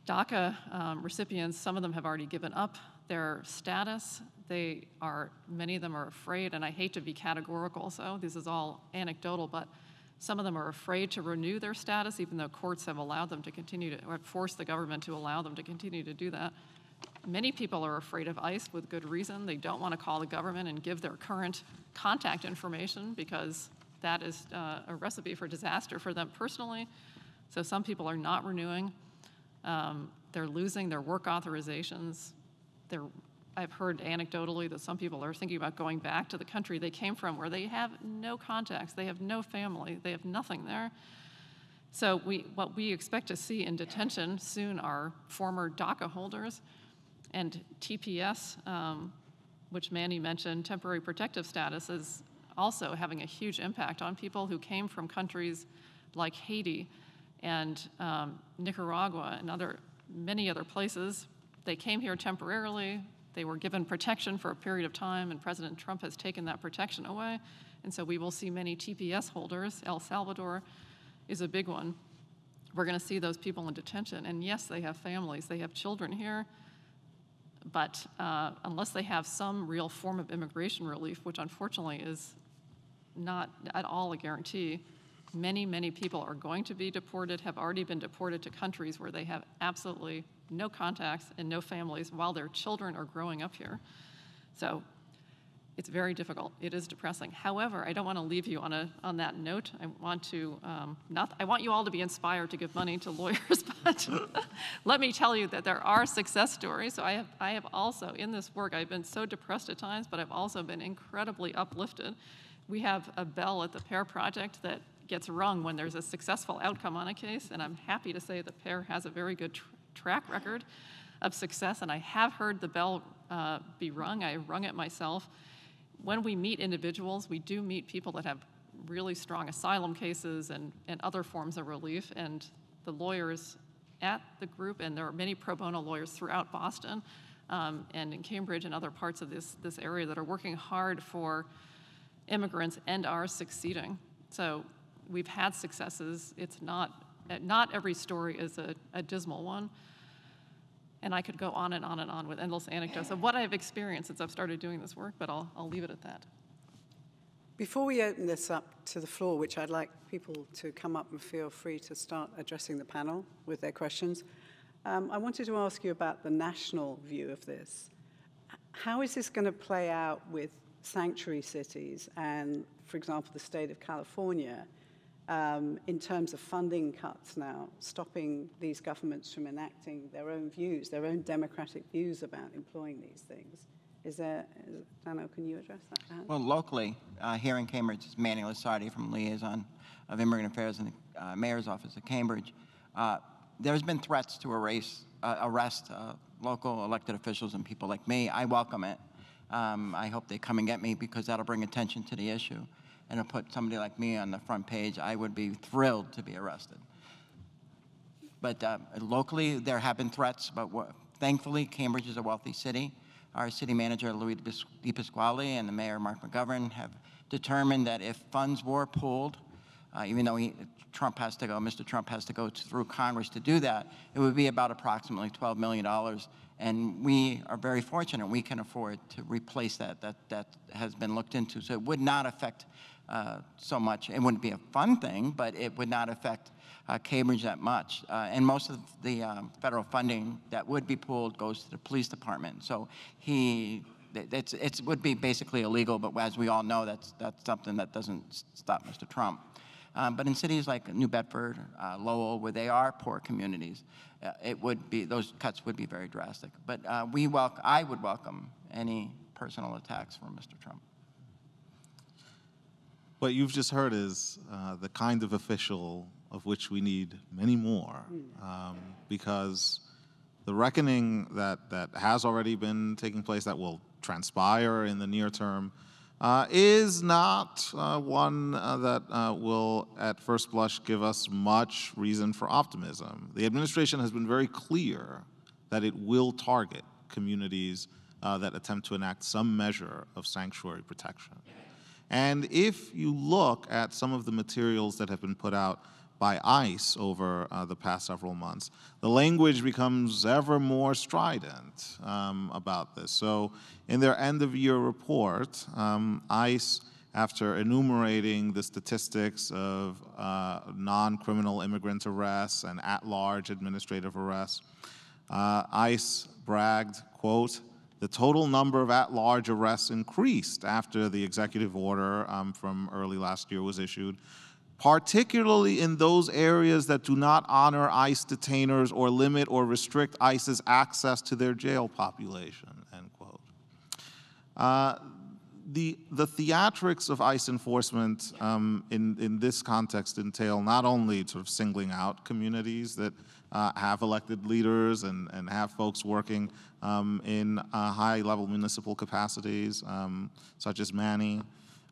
DACA um, recipients, some of them have already given up their status. They are, many of them are afraid, and I hate to be categorical, so this is all anecdotal, but some of them are afraid to renew their status, even though courts have allowed them to continue to, or forced the government to allow them to continue to do that. Many people are afraid of ICE with good reason. They don't want to call the government and give their current contact information because that is uh, a recipe for disaster for them personally. So some people are not renewing. Um, they're losing their work authorizations. They're, I've heard anecdotally that some people are thinking about going back to the country they came from where they have no contacts, they have no family, they have nothing there. So we, what we expect to see in detention soon are former DACA holders and TPS, um, which Manny mentioned, temporary protective status is also having a huge impact on people who came from countries like Haiti and um, Nicaragua and other many other places. They came here temporarily. They were given protection for a period of time, and President Trump has taken that protection away. And so we will see many TPS holders. El Salvador is a big one. We're going to see those people in detention. And yes, they have families, they have children here. But uh, unless they have some real form of immigration relief, which unfortunately is not at all a guarantee, many, many people are going to be deported, have already been deported to countries where they have absolutely no contacts and no families while their children are growing up here. So it's very difficult. It is depressing. However, I don't want to leave you on a on that note. I want to um, not. I want you all to be inspired to give money to lawyers, but let me tell you that there are success stories. So I have I have also in this work I've been so depressed at times, but I've also been incredibly uplifted. We have a bell at the PAIR project that gets rung when there's a successful outcome on a case, and I'm happy to say the PAIR has a very good tr track record of success, and I have heard the bell uh, be rung. I rung it myself when we meet individuals, we do meet people that have really strong asylum cases and, and other forms of relief. And the lawyers at the group, and there are many pro bono lawyers throughout Boston um, and in Cambridge and other parts of this, this area that are working hard for immigrants and are succeeding. So we've had successes. It's not, not every story is a, a dismal one. And I could go on and on and on with endless anecdotes of what I've experienced since I've started doing this work, but I'll, I'll leave it at that. Before we open this up to the floor, which I'd like people to come up and feel free to start addressing the panel with their questions, um, I wanted to ask you about the national view of this. How is this going to play out with sanctuary cities and, for example, the state of California um, in terms of funding cuts now, stopping these governments from enacting their own views, their own democratic views about employing these things. Is there, is, Dano, can you address that? Perhaps? Well, locally, uh, here in Cambridge, it's Manny Lasardi from Liaison of Immigrant Affairs in the uh, Mayor's Office of Cambridge. Uh, there's been threats to erase, uh, arrest uh, local elected officials and people like me. I welcome it. Um, I hope they come and get me because that'll bring attention to the issue and to put somebody like me on the front page, I would be thrilled to be arrested. But uh, locally, there have been threats, but thankfully, Cambridge is a wealthy city. Our city manager, Louis DePasquale, and the mayor, Mark McGovern, have determined that if funds were pulled, uh, even though he, Trump has to go, Mr. Trump has to go through Congress to do that, it would be about approximately $12 million. And we are very fortunate we can afford to replace that. That, that has been looked into. So it would not affect uh, so much. It wouldn't be a fun thing, but it would not affect uh, Cambridge that much. Uh, and most of the um, federal funding that would be pulled goes to the police department. So he, it's, it would be basically illegal, but as we all know, that's, that's something that doesn't stop Mr. Trump. Um, but in cities like New Bedford, uh, Lowell, where they are poor communities, uh, it would be, those cuts would be very drastic. But uh, we welcome, I would welcome any personal attacks from Mr. Trump. What you've just heard is uh, the kind of official of which we need many more, um, because the reckoning that, that has already been taking place, that will transpire in the near term, uh, is not uh, one uh, that uh, will, at first blush, give us much reason for optimism. The administration has been very clear that it will target communities uh, that attempt to enact some measure of sanctuary protection. And if you look at some of the materials that have been put out by ICE over uh, the past several months, the language becomes ever more strident um, about this. So, in their end of year report, um, ICE, after enumerating the statistics of uh, non criminal immigrant arrests and at large administrative arrests, uh, ICE bragged, quote, The total number of at large arrests increased after the executive order um, from early last year was issued, particularly in those areas that do not honor ICE detainers or limit or restrict ICE's access to their jail population, end quote. Uh, the, the theatrics of ICE enforcement um, in, in this context entail not only sort of singling out communities that uh, have elected leaders and, and have folks working um, in uh, high level municipal capacities, um, such as Manny.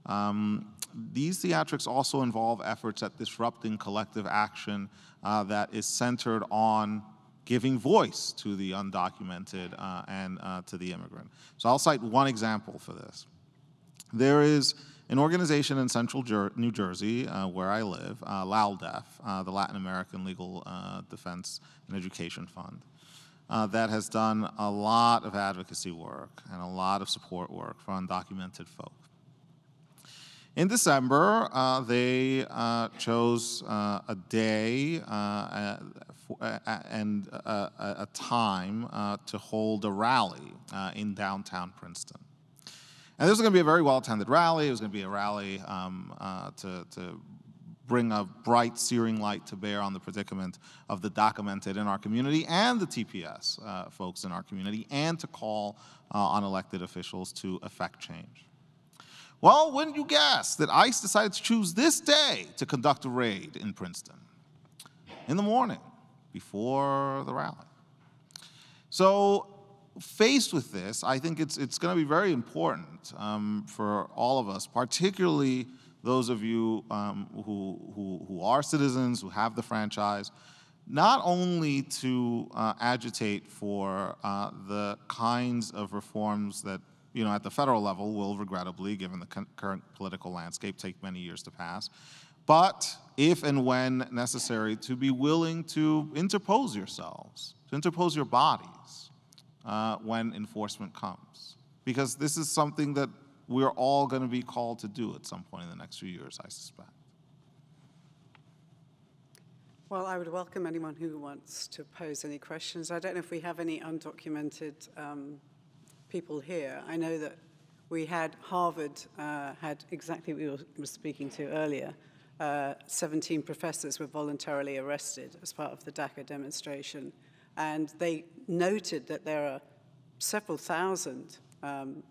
Um, these theatrics also involve efforts at disrupting collective action uh, that is centered on giving voice to the undocumented uh, and uh, to the immigrant. So I'll cite one example for this. There is an organization in central Jer New Jersey, uh, where I live, uh, LALDEF, uh, the Latin American Legal uh, Defense and Education Fund, that has done a lot of advocacy work and a lot of support work for undocumented folk. In December, uh, they chose a day and a, time to hold a rally in downtown Princeton. And this was going to be a very well-attended rally. It was going to be a rally um, uh, to, to bring a bright, searing light to bear on the predicament of the documented in our community and the TPS uh, folks in our community, and to call uh, on elected officials to effect change. Well, wouldn't you guess that ICE decided to choose this day to conduct a raid in Princeton in the morning before the rally? So faced with this, I think it's, it's going to be very important um, for all of us, particularly those of you um, who, who, who, are citizens, who have the franchise, not only to uh, agitate for uh, the kinds of reforms that, you know, at the federal level will regrettably, given the current political landscape, take many years to pass, but if and when necessary, to be willing to interpose yourselves, to interpose your bodies, uh, when enforcement comes. Because this is something that we're all going to be called to do at some point in the next few years, I suspect. Well, I would welcome anyone who wants to pose any questions. I don't know if we have any undocumented um, people here. I know that we had Harvard uh, had exactly what we were speaking to earlier. Uh, 17 professors were voluntarily arrested as part of the DACA demonstration. And they noted that there are several thousand um,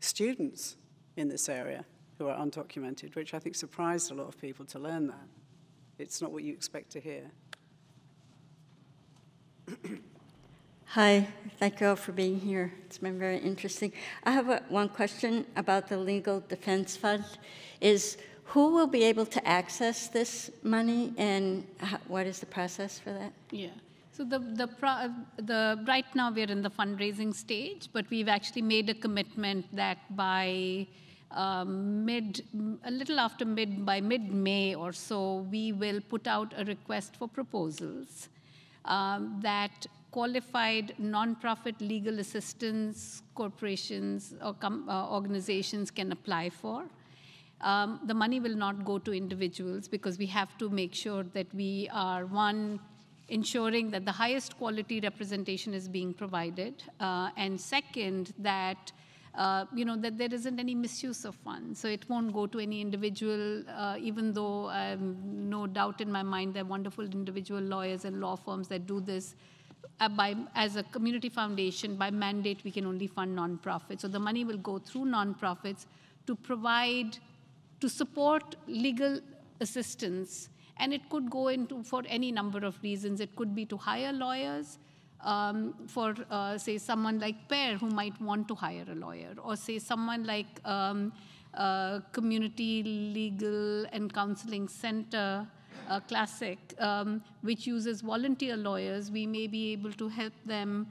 students in this area who are undocumented, which I think surprised a lot of people to learn that. It's not what you expect to hear. Hi, thank you all for being here. It's been very interesting. I have a, one question about the Legal Defense Fund. Is who will be able to access this money and how, what is the process for that? Yeah. So the, the, the, right now we're in the fundraising stage, but we've actually made a commitment that by um, mid, a little after mid, by mid-May or so, we will put out a request for proposals um, that qualified nonprofit legal assistance corporations or uh, organizations can apply for. Um, the money will not go to individuals because we have to make sure that we are, one, ensuring that the highest quality representation is being provided, uh, and second, that uh, you know, that there isn't any misuse of funds. So it won't go to any individual, uh, even though um, no doubt in my mind there are wonderful individual lawyers and law firms that do this. Uh, by, as a community foundation, by mandate, we can only fund nonprofits. So the money will go through nonprofits to provide, to support legal assistance and it could go into for any number of reasons. It could be to hire lawyers um, for, uh, say, someone like PAIR who might want to hire a lawyer, or say someone like um, uh, Community Legal and Counseling Center, uh, Classic, um, which uses volunteer lawyers. We may be able to help them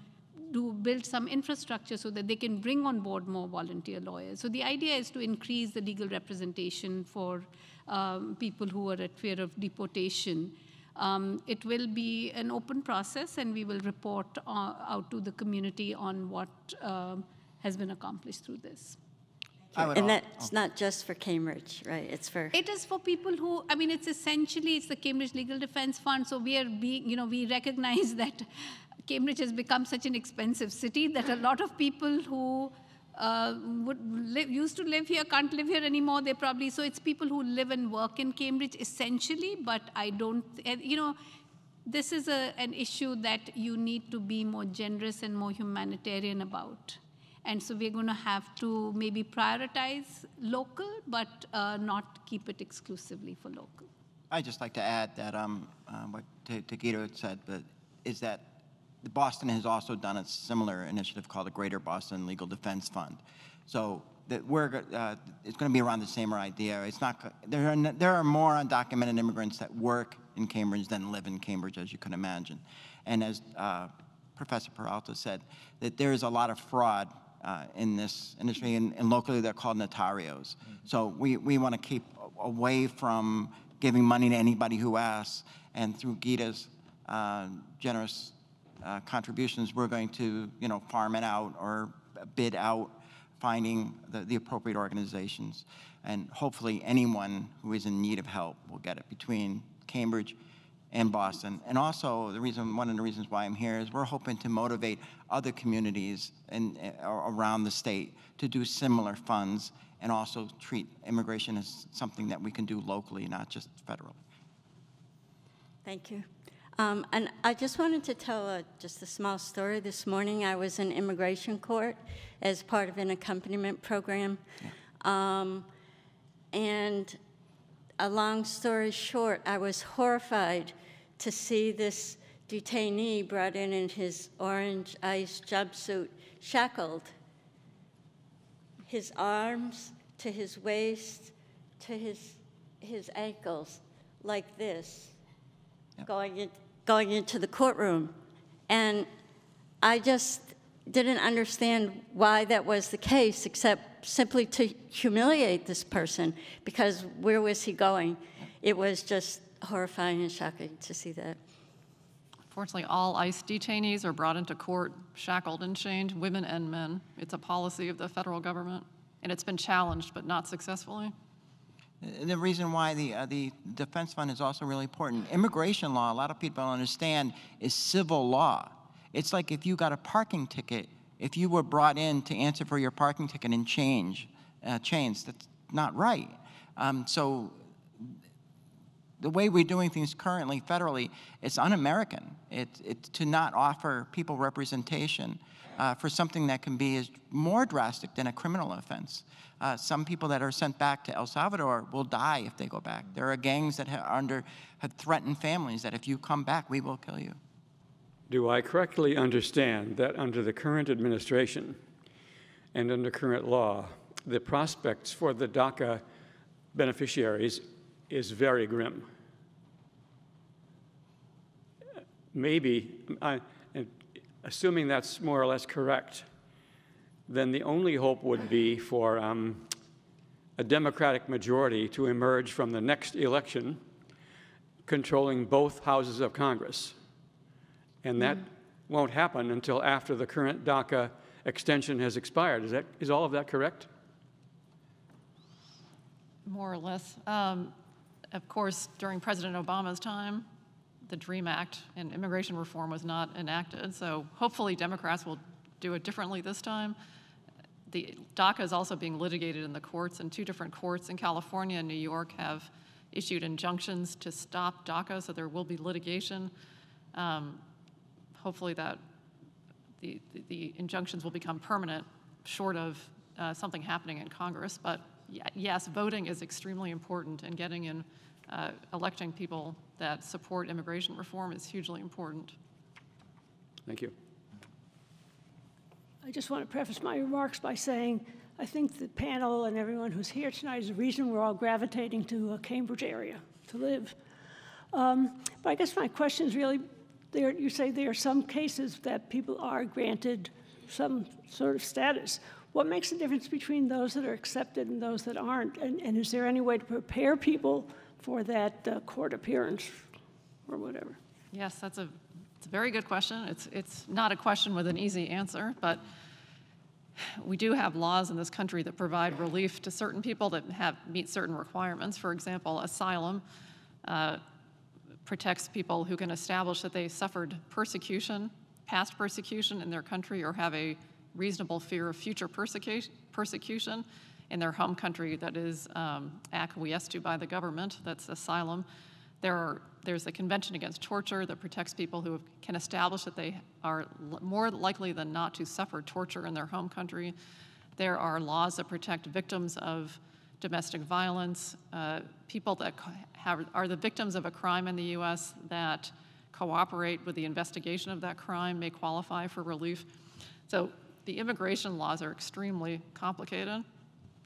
to build some infrastructure so that they can bring on board more volunteer lawyers. So the idea is to increase the legal representation for um, people who are at fear of deportation. Um, it will be an open process, and we will report uh, out to the community on what uh, has been accomplished through this. And that's oh. not just for Cambridge, right? It's for. It is for people who, I mean, it's essentially, it's the Cambridge Legal Defense Fund. So we are being, you know, we recognize that Cambridge has become such an expensive city that a lot of people who uh, would live, used to live here can't live here anymore. They probably so it's people who live and work in Cambridge essentially. But I don't, you know, this is a, an issue that you need to be more generous and more humanitarian about. And so we're going to have to maybe prioritize local, but uh, not keep it exclusively for local. I'd just like to add that um, uh, what T- Tagito had said, but is that Boston has also done a similar initiative called the Greater Boston Legal Defense Fund. So that we're, uh, it's going to be around the same idea. It's not, there are, there are more undocumented immigrants that work in Cambridge than live in Cambridge, as you can imagine. And as uh, Professor Peralta said, that there is a lot of fraud uh, in this industry, and, and, locally they're called notarios. Mm-hmm. So we, we want to keep away from giving money to anybody who asks, and through Geeta's uh, generous uh, contributions, we're going to, you know, farm it out or bid out, finding the, the appropriate organizations. And hopefully anyone who is in need of help will get it between Cambridge and Boston. And also, the reason, one of the reasons why I'm here is we're hoping to motivate other communities in, uh, around the state to do similar funds and also treat immigration as something that we can do locally, not just federally. Thank you. Um, and I just wanted to tell a, just a small story. This morning I was in immigration court as part of an accompaniment program. Yeah. Um, and a long story short, I was horrified to see this detainee brought in in his orange ice jumpsuit, shackled. His arms to his waist, to his, his ankles, like this, yep. going, in, going into the courtroom. And I just didn't understand why that was the case, except simply to humiliate this person, because where was he going? It was just horrifying and shocking to see that. Fortunately, all ICE detainees are brought into court shackled and chained, women and men. It's a policy of the federal government, and it's been challenged, but not successfully. The reason why the, uh, the defense fund is also really important. Immigration law, a lot of people don't understand, is civil law. It's like if you got a parking ticket, if you were brought in to answer for your parking ticket and change, uh, chains, that's not right. Um, so the way we're doing things currently federally, it's un-American. It's it, to not offer people representation uh, for something that can be more drastic than a criminal offense. Uh, some people that are sent back to El Salvador will die if they go back. There are gangs that have, under, have threatened families that if you come back, we will kill you. Do I correctly understand that under the current administration and under current law, the prospects for the DACA beneficiaries is very grim? Maybe, I, assuming that's more or less correct, then the only hope would be for um, a Democratic majority to emerge from the next election controlling both houses of Congress. And that mm. won't happen until after the current DACA extension has expired. Is, that, is all of that correct? More or less. Um, of course, during President Obama's time, the DREAM Act and immigration reform was not enacted. So hopefully Democrats will do it differently this time. The DACA is also being litigated in the courts, and two different courts in California and New York have issued injunctions to stop DACA, so there will be litigation. Um, hopefully that the, the, the, injunctions will become permanent, short of uh, something happening in Congress. But yes, voting is extremely important, and getting in uh, electing people that support immigration reform is hugely important. Thank you. I just want to preface my remarks by saying I think the panel and everyone who's here tonight is the reason we're all gravitating to a Cambridge area to live. Um, but I guess my question is really there, you say there are some cases that people are granted some sort of status. What makes the difference between those that are accepted and those that aren't? And, and is there any way to prepare people for that uh, court appearance or whatever? Yes, that's a, it's a very good question. It's, it's not a question with an easy answer, but we do have laws in this country that provide relief to certain people that have meet certain requirements. For example, asylum uh, protects people who can establish that they suffered persecution past persecution in their country or have a reasonable fear of future persecution in their home country that is um, acquiesced to by the government, that's asylum. There are, there's a convention against torture that protects people who can establish that they are more likely than not to suffer torture in their home country. There are laws that protect victims of domestic violence, uh, people that have, are the victims of a crime in the U.S. that cooperate with the investigation of that crime may qualify for relief. So the immigration laws are extremely complicated.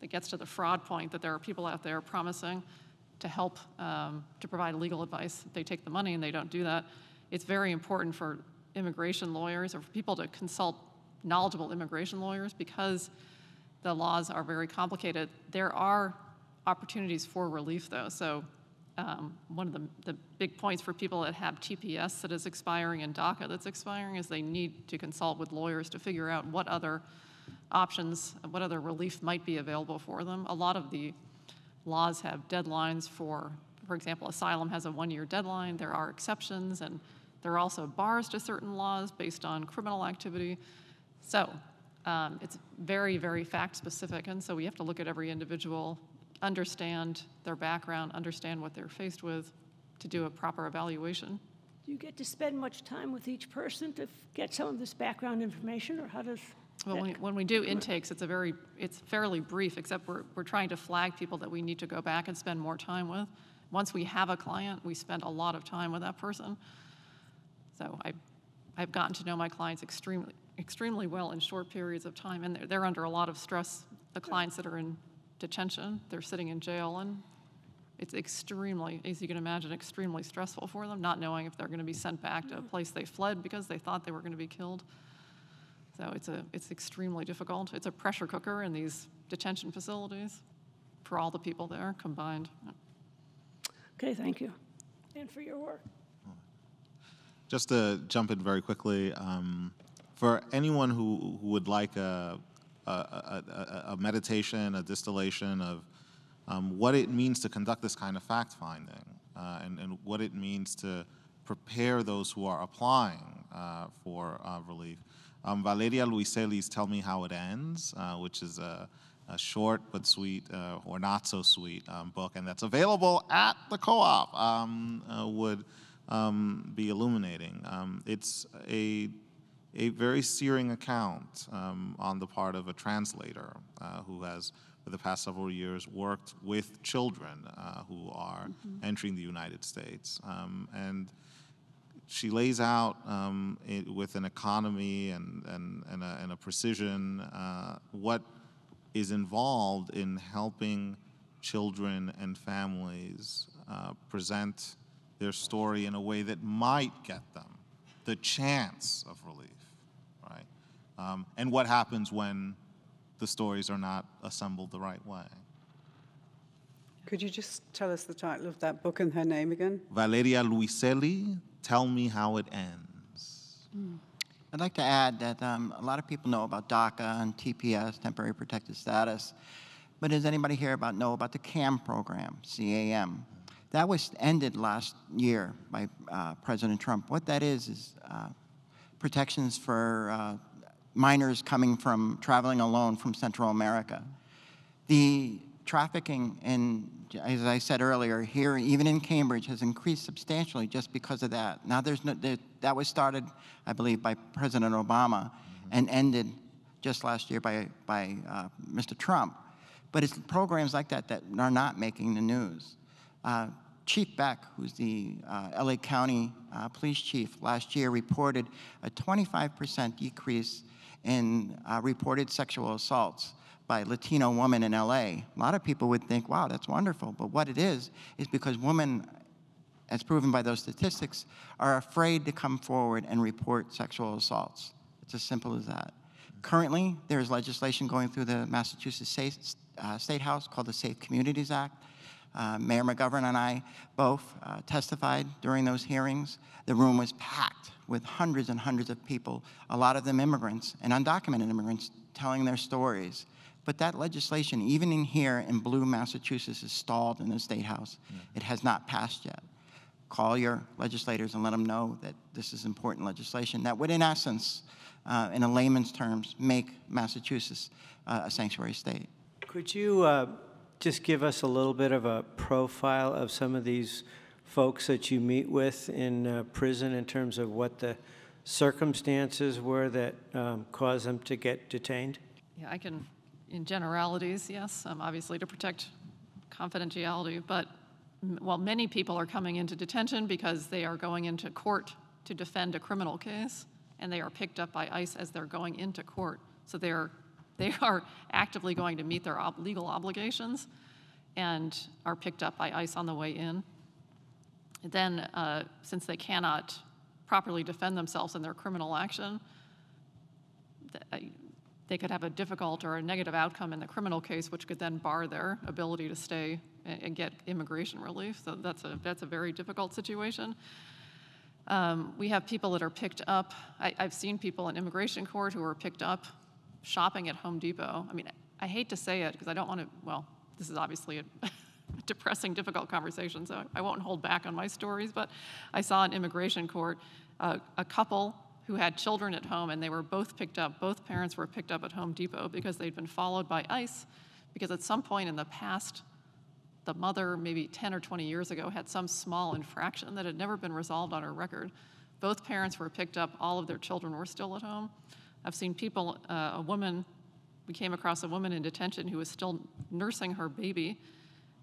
It gets to the fraud point that there are people out there promising to help um, to provide legal advice. They take the money and they don't do that. It's very important for immigration lawyers or for people to consult knowledgeable immigration lawyers because the laws are very complicated. There are opportunities for relief, though. So um, one of the, the big points for people that have TPS that is expiring and DACA that's expiring is they need to consult with lawyers to figure out what other options, what other relief might be available for them. A lot of the laws have deadlines for, for example, asylum has a one-year deadline. There are exceptions, and there are also bars to certain laws based on criminal activity. So um, it's very, very fact-specific, and so we have to look at every individual, understand their background, understand what they're faced with to do a proper evaluation. Do you get to spend much time with each person to get some of this background information, or how does? Well, when, when we do intakes, it's a very, it's fairly brief, except we're, we're trying to flag people that we need to go back and spend more time with. Once we have a client, we spend a lot of time with that person. So I, I've gotten to know my clients extremely, extremely well in short periods of time, and they're, they're under a lot of stress. The clients that are in detention, they're sitting in jail, and it's extremely, as you can imagine, extremely stressful for them, not knowing if they're going to be sent back to a mm-hmm. place they fled because they thought they were going to be killed. So it's a, it's extremely difficult. It's a pressure cooker in these detention facilities for all the people there combined. Okay, thank you. And for your work. Just to jump in very quickly, um, for anyone who, who would like a, a, a, a- a meditation, a distillation of um, what it means to conduct this kind of fact finding uh, and, and what it means to prepare those who are applying uh, for uh, relief. Um, Valeria Luiselli's Tell Me How It Ends, uh, which is a, a short but sweet uh, or not so sweet um, book, and that's available at the co op, um, uh, would um, be illuminating. Um, it's a a very searing account um, on the part of a translator uh, who has, for the past several years, worked with children uh, who are entering the United States. Um, and she lays out um, it, with an economy and, and, and, a, and a precision uh, what is involved in helping children and families uh, present their story in a way that might get them the chance of relief, right? Um, and what happens when the stories are not assembled the right way. Could you just tell us the title of that book and her name again? Valeria Luiselli, Tell Me How It Ends. I'd like to add that um, a lot of people know about DACA and TPS, temporary protected status, but does anybody here about know about the CAM program, CAM? That was ended last year by uh, President Trump. What that is is uh, protections for uh, minors coming from traveling alone from Central America. The trafficking in, as I said earlier, here, even in Cambridge, has increased substantially just because of that. Now, there's no, there, that was started, I believe, by President Obama and ended just last year by, by uh, Mr. Trump. But it's programs like that that are not making the news. Uh, Chief Beck, who's the uh, LA County uh, Police Chief, last year reported a 25% decrease in uh, reported sexual assaults by Latino women in LA. A lot of people would think, wow, that's wonderful. But what it is, is because women, as proven by those statistics, are afraid to come forward and report sexual assaults. It's as simple as that. Currently, there is legislation going through the Massachusetts State, uh, State House called the Safe Communities Act. Uh, Mayor McGovern and I both uh, testified during those hearings. The room was packed with hundreds and hundreds of people, a lot of them immigrants and undocumented immigrants telling their stories. But that legislation, even in here in blue Massachusetts, is stalled in the State House. It has not passed yet. call your legislators and let them know that this is important legislation that would, in essence, uh, in a layman's terms, make Massachusetts uh, a sanctuary state. Could you uh, just give us a little bit of a profile of some of these folks that you meet with in uh, prison in terms of what the circumstances were that um, caused them to get detained? Yeah, I can, in generalities, yes, um, obviously to protect confidentiality, but well, many people are coming into detention because they are going into court to defend a criminal case, and they are picked up by ICE as they're going into court. So they're they are actively going to meet their ob- legal obligations and are picked up by ICE on the way in. Then, uh, since they cannot properly defend themselves in their criminal action, they could have a difficult or a negative outcome in the criminal case, which could then bar their ability to stay and, and get immigration relief. So that's a that's a very difficult situation. Um, we have people that are picked up. I, I've seen people in immigration court who are picked up shopping at Home Depot. I mean, I hate to say it because I don't want to. Well, this is obviously a depressing, difficult conversation, so I won't hold back on my stories. But I saw in immigration court uh, a couple who had children at home, and they were both picked up. Both parents were picked up at Home Depot because they'd been followed by ICE, because at some point in the past, the mother, maybe 10 or 20 years ago, had some small infraction that had never been resolved on her record. Both parents were picked up, all of their children were still at home. I've seen people, uh, a woman, we came across a woman in detention who was still nursing her baby.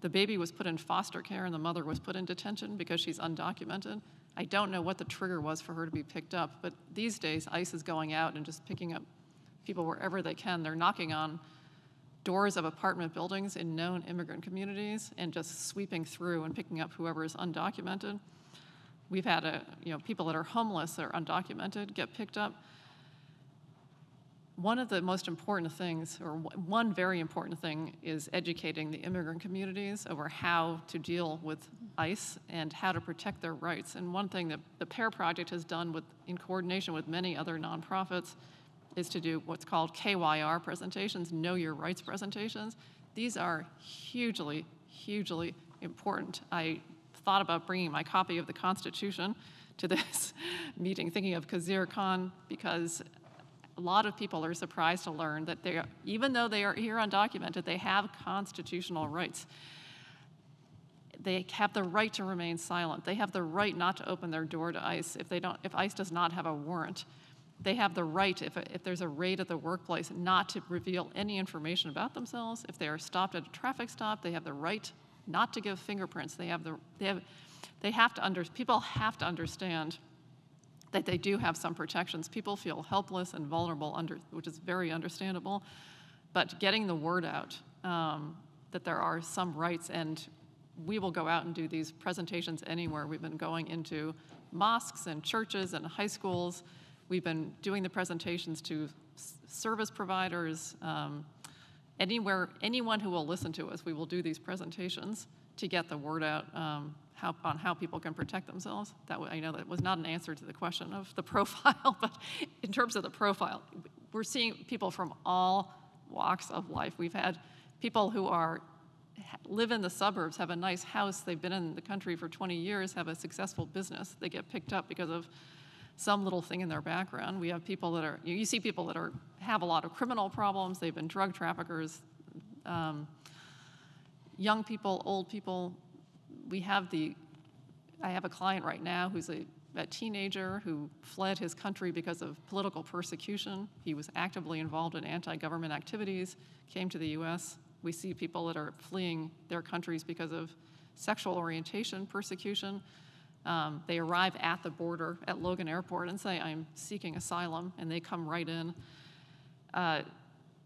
The baby was put in foster care and the mother was put in detention because she's undocumented. I don't know what the trigger was for her to be picked up, but these days ICE is going out and just picking up people wherever they can. They're knocking on doors of apartment buildings in known immigrant communities and just sweeping through and picking up whoever is undocumented. We've had a, you know, people that are homeless that are undocumented get picked up. One of the most important things, or one very important thing, is educating the immigrant communities over how to deal with ICE and how to protect their rights. And one thing that the PAIR Project has done with, in coordination with many other nonprofits is to do what's called KYR presentations, Know Your Rights presentations. These are hugely, hugely important. I thought about bringing my copy of the Constitution to this meeting, thinking of Khizr Khan, because a lot of people are surprised to learn that they, even though they are here undocumented, they have constitutional rights. They have the right to remain silent. They have the right not to open their door to ICE if they don't. If ICE does not have a warrant, they have the right, if, if there's a raid at the workplace, not to reveal any information about themselves. If they are stopped at a traffic stop, they have the right not to give fingerprints. They have the they have they have to under people have to understand that they do have some protections. People feel helpless and vulnerable, under, which is very understandable. But getting the word out um, that there are some rights, and we will go out and do these presentations anywhere. We've been going into mosques and churches and high schools. We've been doing the presentations to service providers. Um, anywhere, anyone who will listen to us, we will do these presentations to get the word out um, how, on how people can protect themselves. That I know that was not an answer to the question of the profile, but in terms of the profile, we're seeing people from all walks of life. We've had people who are live in the suburbs, have a nice house, they've been in the country for 20 years, have a successful business. They get picked up because of some little thing in their background. We have people that are, you see people that are have a lot of criminal problems. They've been drug traffickers. Um, young people, old people. We have the, I have a client right now who's a, a teenager who fled his country because of political persecution. He was actively involved in anti government activities, came to the US. We see people that are fleeing their countries because of sexual orientation persecution. Um, they arrive at the border at Logan Airport and say, I'm seeking asylum, and they come right in. Uh,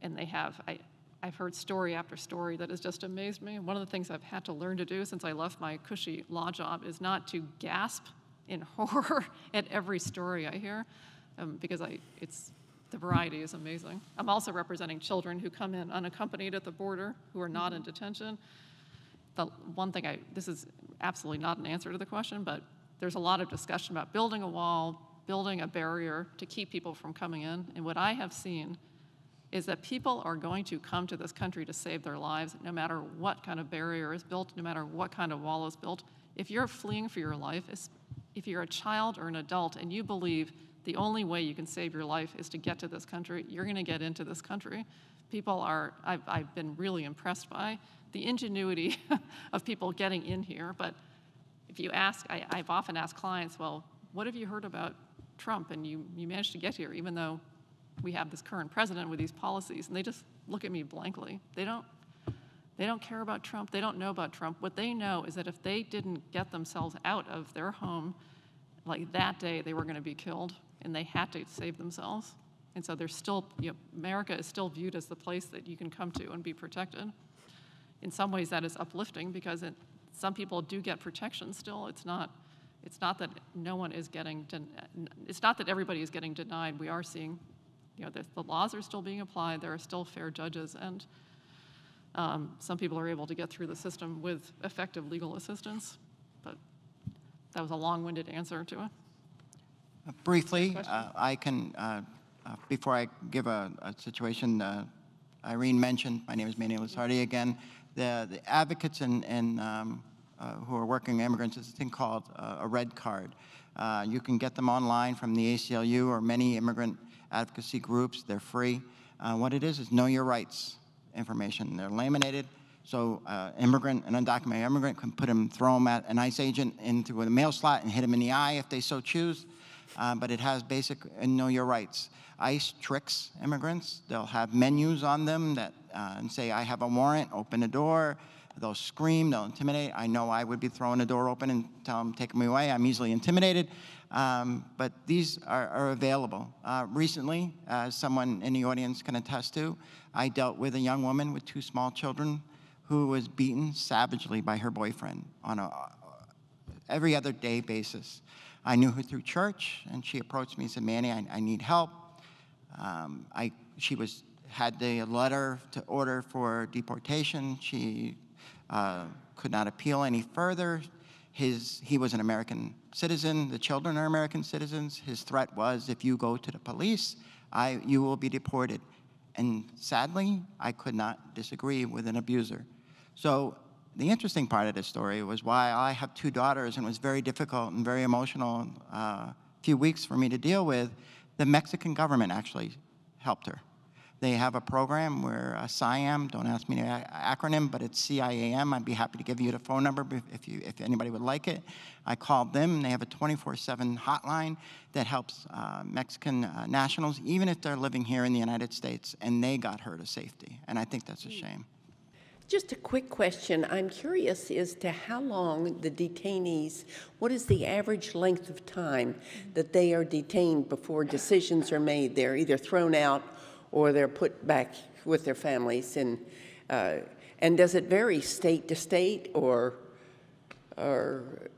and they have, I, I've heard story after story that has just amazed me. One of the things I've had to learn to do since I left my cushy law job is not to gasp in horror at every story I hear, um, because I, it's, the variety is amazing. I'm also representing children who come in unaccompanied at the border, who are not in detention. The one thing I, this is absolutely not an answer to the question, but there's a lot of discussion about building a wall, building a barrier to keep people from coming in. And what I have seen is that people are going to come to this country to save their lives, no matter what kind of barrier is built, no matter what kind of wall is built. If you're fleeing for your life, if you're a child or an adult and you believe the only way you can save your life is to get to this country, you're going to get into this country. People are, I've, I've been really impressed by the ingenuity of people getting in here. But if you ask, I, I've often asked clients, well, what have you heard about Trump? And you, you managed to get here, even though we have this current president with these policies. And they just look at me blankly. They don't, they don't care about Trump. They don't know about Trump. What they know is that if they didn't get themselves out of their home, like that day, they were going to be killed, and they had to save themselves. And so there's still, you know, America is still viewed as the place that you can come to and be protected. In some ways, that is uplifting because it, some people do get protection still. It's not, it's not that no one is getting, it's not that everybody is getting denied. We are seeing, you know, the, the laws are still being applied. There are still fair judges, and um, some people are able to get through the system with effective legal assistance. But that was a long-winded answer to it. Uh, briefly, uh, I can, uh, uh, before I give a, a situation, uh, Irene mentioned, my name is Manny Lusardi again, the, the advocates and, and um, uh, who are working immigrants, is a thing called a red card. you can get them online from the ACLU or many immigrant advocacy groups. They're free. what it is is know your rights information. They're laminated, so uh, immigrant, an undocumented immigrant can put them, throw them at an ICE agent into a mail slot and hit them in the eye if they so choose. Uh, but it has basic and know your rights. ICE tricks immigrants. They'll have menus on them that uh, and say, I have a warrant, open the door. They'll scream, they'll intimidate. I know I would be throwing the door open and tell them, take me away. I'm easily intimidated. Um, but these are, are available. Uh, recently, as someone in the audience can attest to, I dealt with a young woman with two small children who was beaten savagely by her boyfriend on a every other day basis. I knew her through church, and she approached me and said, Manny, I, I need help. Um, I, she was, had the letter to order for deportation. She uh, could not appeal any further. His, he was an American citizen. The children are American citizens. His threat was, if you go to the police, I, you will be deported. And sadly, I could not disagree with an abuser. So the interesting part of this story was why I have two daughters and it was very difficult and very emotional uh, few weeks for me to deal with. The Mexican government actually helped her. They have a program where uh, CIAM, don't ask me the acronym, but it's CIAM. I'd be happy to give you the phone number if, you, if anybody would like it. I called them. They have a 24-7 hotline that helps uh, Mexican uh, nationals, even if they're living here in the United States, and they got her to safety. And I think that's a shame. Just a quick question. I'm curious as to how long the detainees, what is the average length of time that they are detained before decisions are made? They're either thrown out or they're put back with their families. And, uh, and does it vary state to state or, or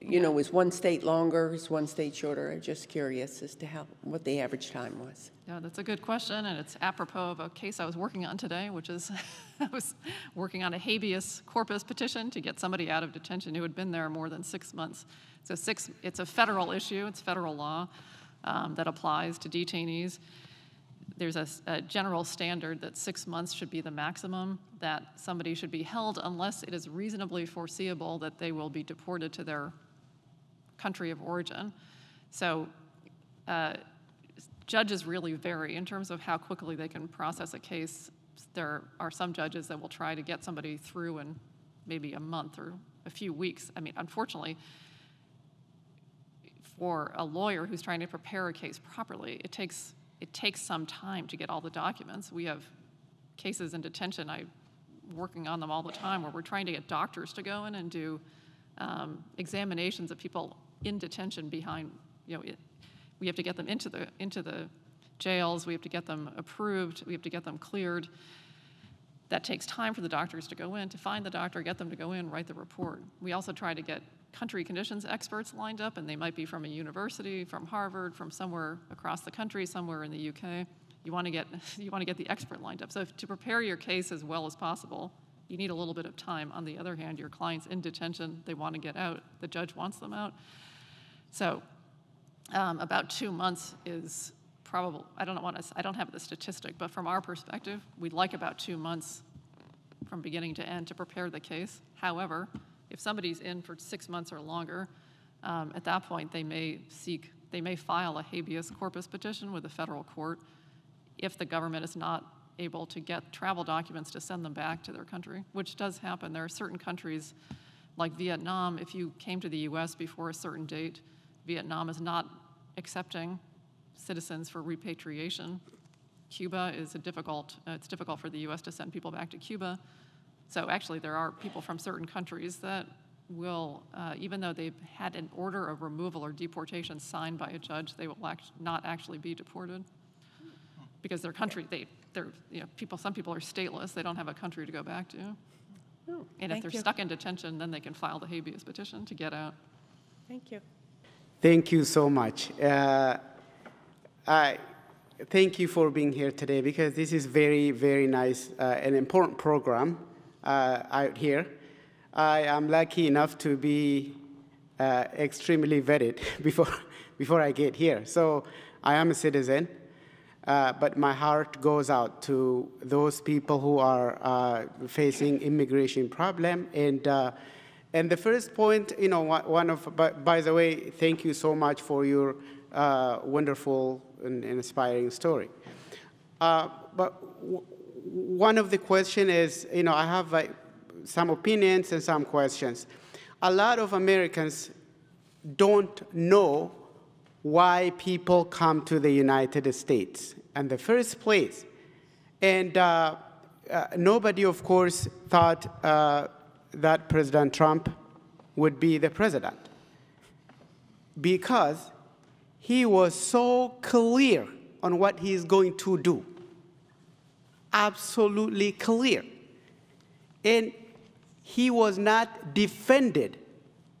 you know, is one state longer, is one state shorter? I'm just curious as to how, what the average time was. Yeah, that's a good question, and it's apropos of a case I was working on today, which is I was working on a habeas corpus petition to get somebody out of detention who had been there more than six months. So six, it's a federal issue, it's federal law um, that applies to detainees there's a, a, general standard that six months should be the maximum that somebody should be held unless it is reasonably foreseeable that they will be deported to their country of origin. So uh, judges really vary in terms of how quickly they can process a case. There are some judges that will try to get somebody through in maybe a month or a few weeks. I mean, unfortunately, for a lawyer who's trying to prepare a case properly, it takes it takes some time to get all the documents. We have cases in detention. I'm working on them all the time where we're trying to get doctors to go in and do um, examinations of people in detention behind, you know, it, we have to get them into the, into the jails, we have to get them approved, we have to get them cleared. That takes time for the doctors to go in, to find the doctor, get them to go in, write the report. We also try to get country conditions experts lined up, and they might be from a university, from Harvard, from somewhere across the country, somewhere in the UK. You want to get, you want to get the expert lined up. So if, to prepare your case as well as possible, you need a little bit of time. On the other hand, your client's in detention, they want to get out, the judge wants them out. So um, about two months is probably, I don't want to, I don't have the statistic, but from our perspective, we'd like about two months from beginning to end to prepare the case. However, if somebody's in for six months or longer, um, at that point, they may seek, they may file a habeas corpus petition with the federal court if the government is not able to get travel documents to send them back to their country, which does happen. There are certain countries like Vietnam, if you came to the US before a certain date, Vietnam is not accepting citizens for repatriation. Cuba is a difficult, uh, it's difficult for the US to send people back to Cuba. So actually, there are people from certain countries that will, uh, even though they've had an order of removal or deportation signed by a judge, they will act, not actually be deported because their country, they, they're, you know, people, some people are stateless, they don't have a country to go back to. Oh, And if they're you. stuck in detention, then they can file the habeas petition to get out. Thank you. Thank you so much. Uh, I thank you for being here today because this is very, very nice, uh, an important program uh, out here. I am lucky enough to be uh, extremely vetted before, before I get here. So I am a citizen, uh, but my heart goes out to those people who are uh, facing immigration problem. And, uh, and the first point, you know, one of, by, by the way, thank you so much for your uh, wonderful and inspiring story. Uh, but one of the questions is, you know, I have like, some opinions and some questions. A lot of Americans don't know why people come to the United States in the first place. And uh, uh, nobody, of course, thought uh, that President Trump would be the president because he was so clear on what he's going to do. Absolutely clear. And he was not defended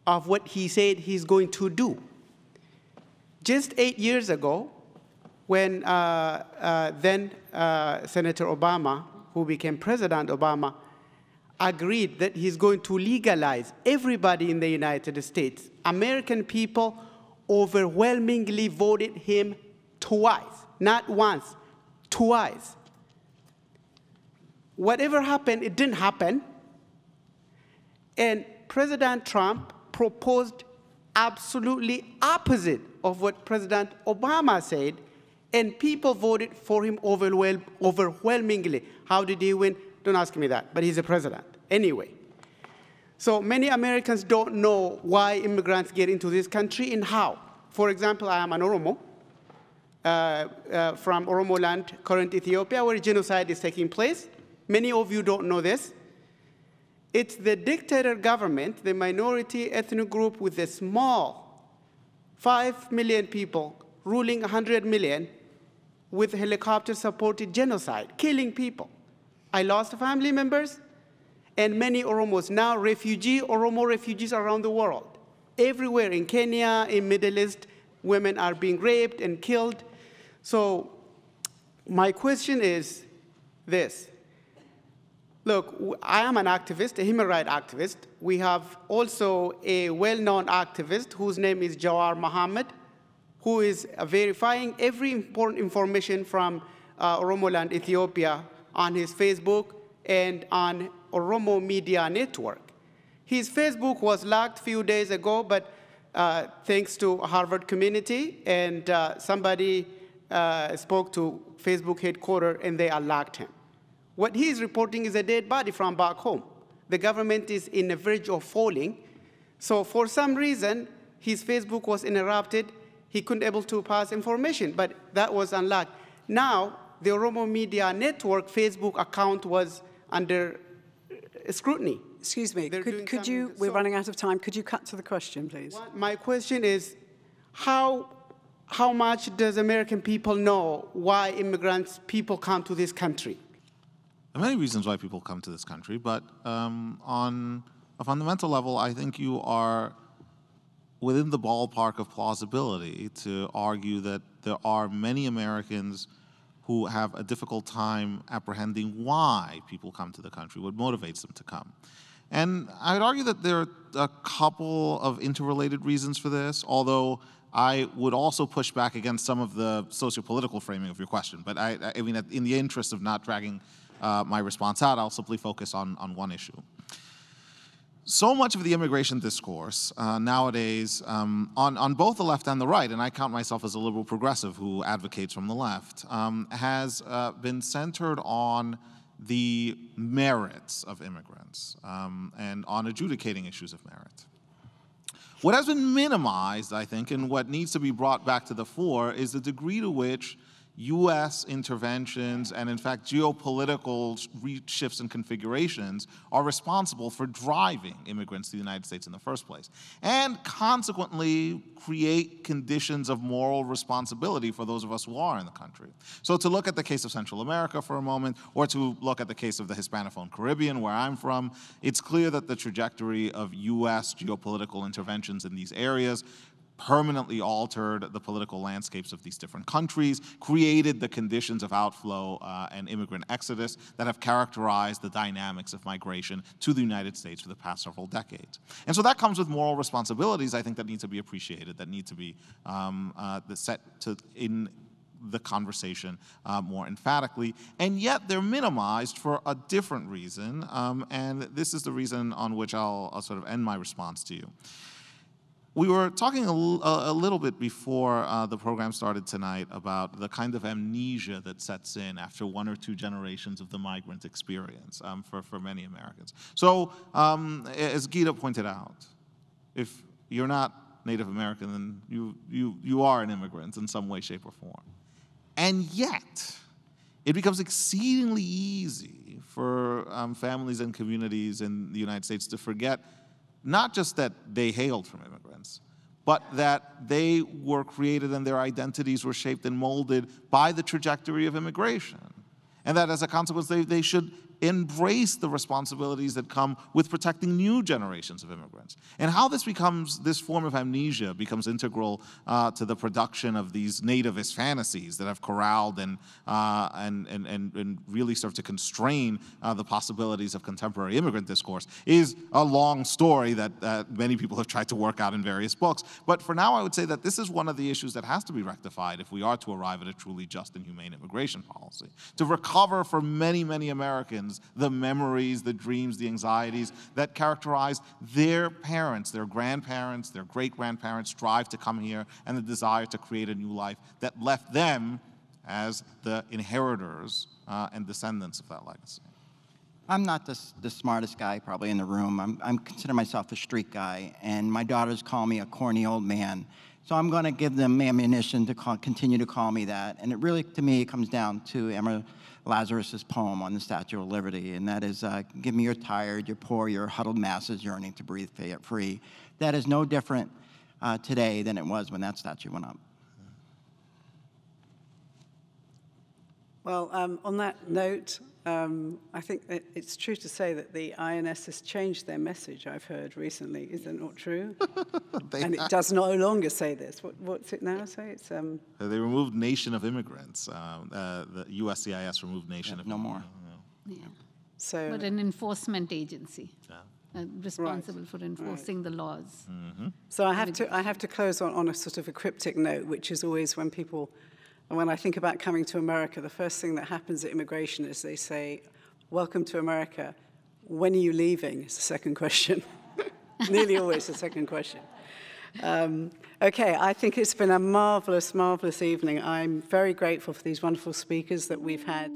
of what he said he's going to do. Just eight years ago, when uh, uh, then uh, Senator Obama, who became President Obama, agreed that he's going to legalize everybody in the United States, American people overwhelmingly voted him twice, not once, twice. Whatever happened, it didn't happen. And President Trump proposed absolutely opposite of what President Obama said, and people voted for him overwhelm- overwhelmingly. How did he win? Don't ask me that, but he's a president. Anyway, so many Americans don't know why immigrants get into this country and how. For example, I am an Oromo uh, uh, from Oromo land, current Ethiopia, where genocide is taking place. Many of you don't know this. It's the dictator government, the minority ethnic group with a small 5 million people ruling 100 million with helicopter supported genocide, killing people. I lost family members and many Oromos, now refugee, Oromo refugees around the world. Everywhere in Kenya, in Middle East, women are being raped and killed. So my question is this. Look, I am an activist, a human rights activist. We have also a well-known activist whose name is Jawar Mohammed, who is verifying every important information from uh, Oromo land, Ethiopia, on his Facebook and on Oromo Media Network. His Facebook was locked a few days ago, but uh, thanks to Harvard community, and uh, somebody uh, spoke to Facebook headquarters, and they unlocked him. What he is reporting is a dead body from back home. The government is in the verge of falling. So for some reason, his Facebook was interrupted. He couldn't able to pass information, but that was unlocked. Now, the Oromo Media Network Facebook account was under uh, scrutiny. Excuse me, They're could, could you, we're so- running out of time, could you cut to the question, please? My question is, how, how much does American people know why immigrants, people come to this country? Are many reasons why people come to this country, but um, on a fundamental level, I think you are within the ballpark of plausibility to argue that there are many Americans who have a difficult time apprehending why people come to the country, what motivates them to come. And I would argue that there are a couple of interrelated reasons for this, although I would also push back against some of the sociopolitical framing of your question. But I, I mean, in the interest of not dragging uh, my response out, I'll simply focus on, on one issue. So much of the immigration discourse uh, nowadays, um, on, on both the left and the right, and I count myself as a liberal progressive who advocates from the left, um, has uh, been centered on the merits of immigrants um, and on adjudicating issues of merit. What has been minimized, I think, and what needs to be brought back to the fore is the degree to which US interventions and, in fact, geopolitical shifts and configurations are responsible for driving immigrants to the United States in the first place, and consequently create conditions of moral responsibility for those of us who are in the country. So, to look at the case of Central America for a moment, or to look at the case of the Hispanophone Caribbean, where I'm from, it's clear that the trajectory of US geopolitical interventions in these areas permanently altered the political landscapes of these different countries, created the conditions of outflow uh, and immigrant exodus that have characterized the dynamics of migration to the United States for the past several decades. And so that comes with moral responsibilities, I think, that need to be appreciated, that need to be um, uh, set to in the conversation uh, more emphatically, and yet they're minimized for a different reason, um, and this is the reason on which I'll, I'll sort of end my response to you. We were talking a, a little bit before uh, the program started tonight about the kind of amnesia that sets in after one or two generations of the migrant experience um, for, for many Americans. So, um, as Geeta pointed out, if you're not Native American, then you, you, you are an immigrant in some way, shape, or form. And yet, it becomes exceedingly easy for um, families and communities in the United States to forget not just that they hailed from immigrants, but that they were created and their identities were shaped and molded by the trajectory of immigration. And that as a consequence, they, they should embrace the responsibilities that come with protecting new generations of immigrants. And how this becomes, this form of amnesia becomes integral uh, to the production of these nativist fantasies that have corralled and, uh, and, and, and, and, really start to constrain uh, the possibilities of contemporary immigrant discourse is a long story that many people have tried to work out in various books. But for now, I would say that this is one of the issues that has to be rectified if we are to arrive at a truly just and humane immigration policy. To recover for many, many Americans the memories, the dreams, the anxieties that characterized their parents, their grandparents, their great grandparents' drive to come here and the desire to create a new life that left them as the inheritors uh, and descendants of that legacy. I'm not the, the smartest guy probably in the room. I'm, I'm consider myself a street guy, and my daughters call me a corny old man. So I'm going to give them ammunition to call, continue to call me that. And it really, to me, comes down to Emma Lazarus's poem on the Statue of Liberty, and that is, uh, "Give me your tired, your poor, your huddled masses yearning to breathe free." That is no different uh, today than it was when that statue went up. Well, um, on that note, um, I think that it's true to say that the INS has changed their message, I've heard recently. Is that not true? and it does no longer say this. What, what's it now say? It's, um, uh, they removed nation of immigrants. Um, uh, the USCIS removed nation yeah, of No more. Yeah. So, but an enforcement agency. Yeah. Uh, responsible right. for enforcing right. the laws. Mm-hmm. So I have to I have to close on, on a sort of a cryptic note, which is always when people and when I think about coming to America, the first thing that happens at immigration is they say, Welcome to America. When are you leaving? Is the second question. Nearly always the second question. Um, okay, I think it's been a marvelous, marvelous evening. I'm very grateful for these wonderful speakers that we've had.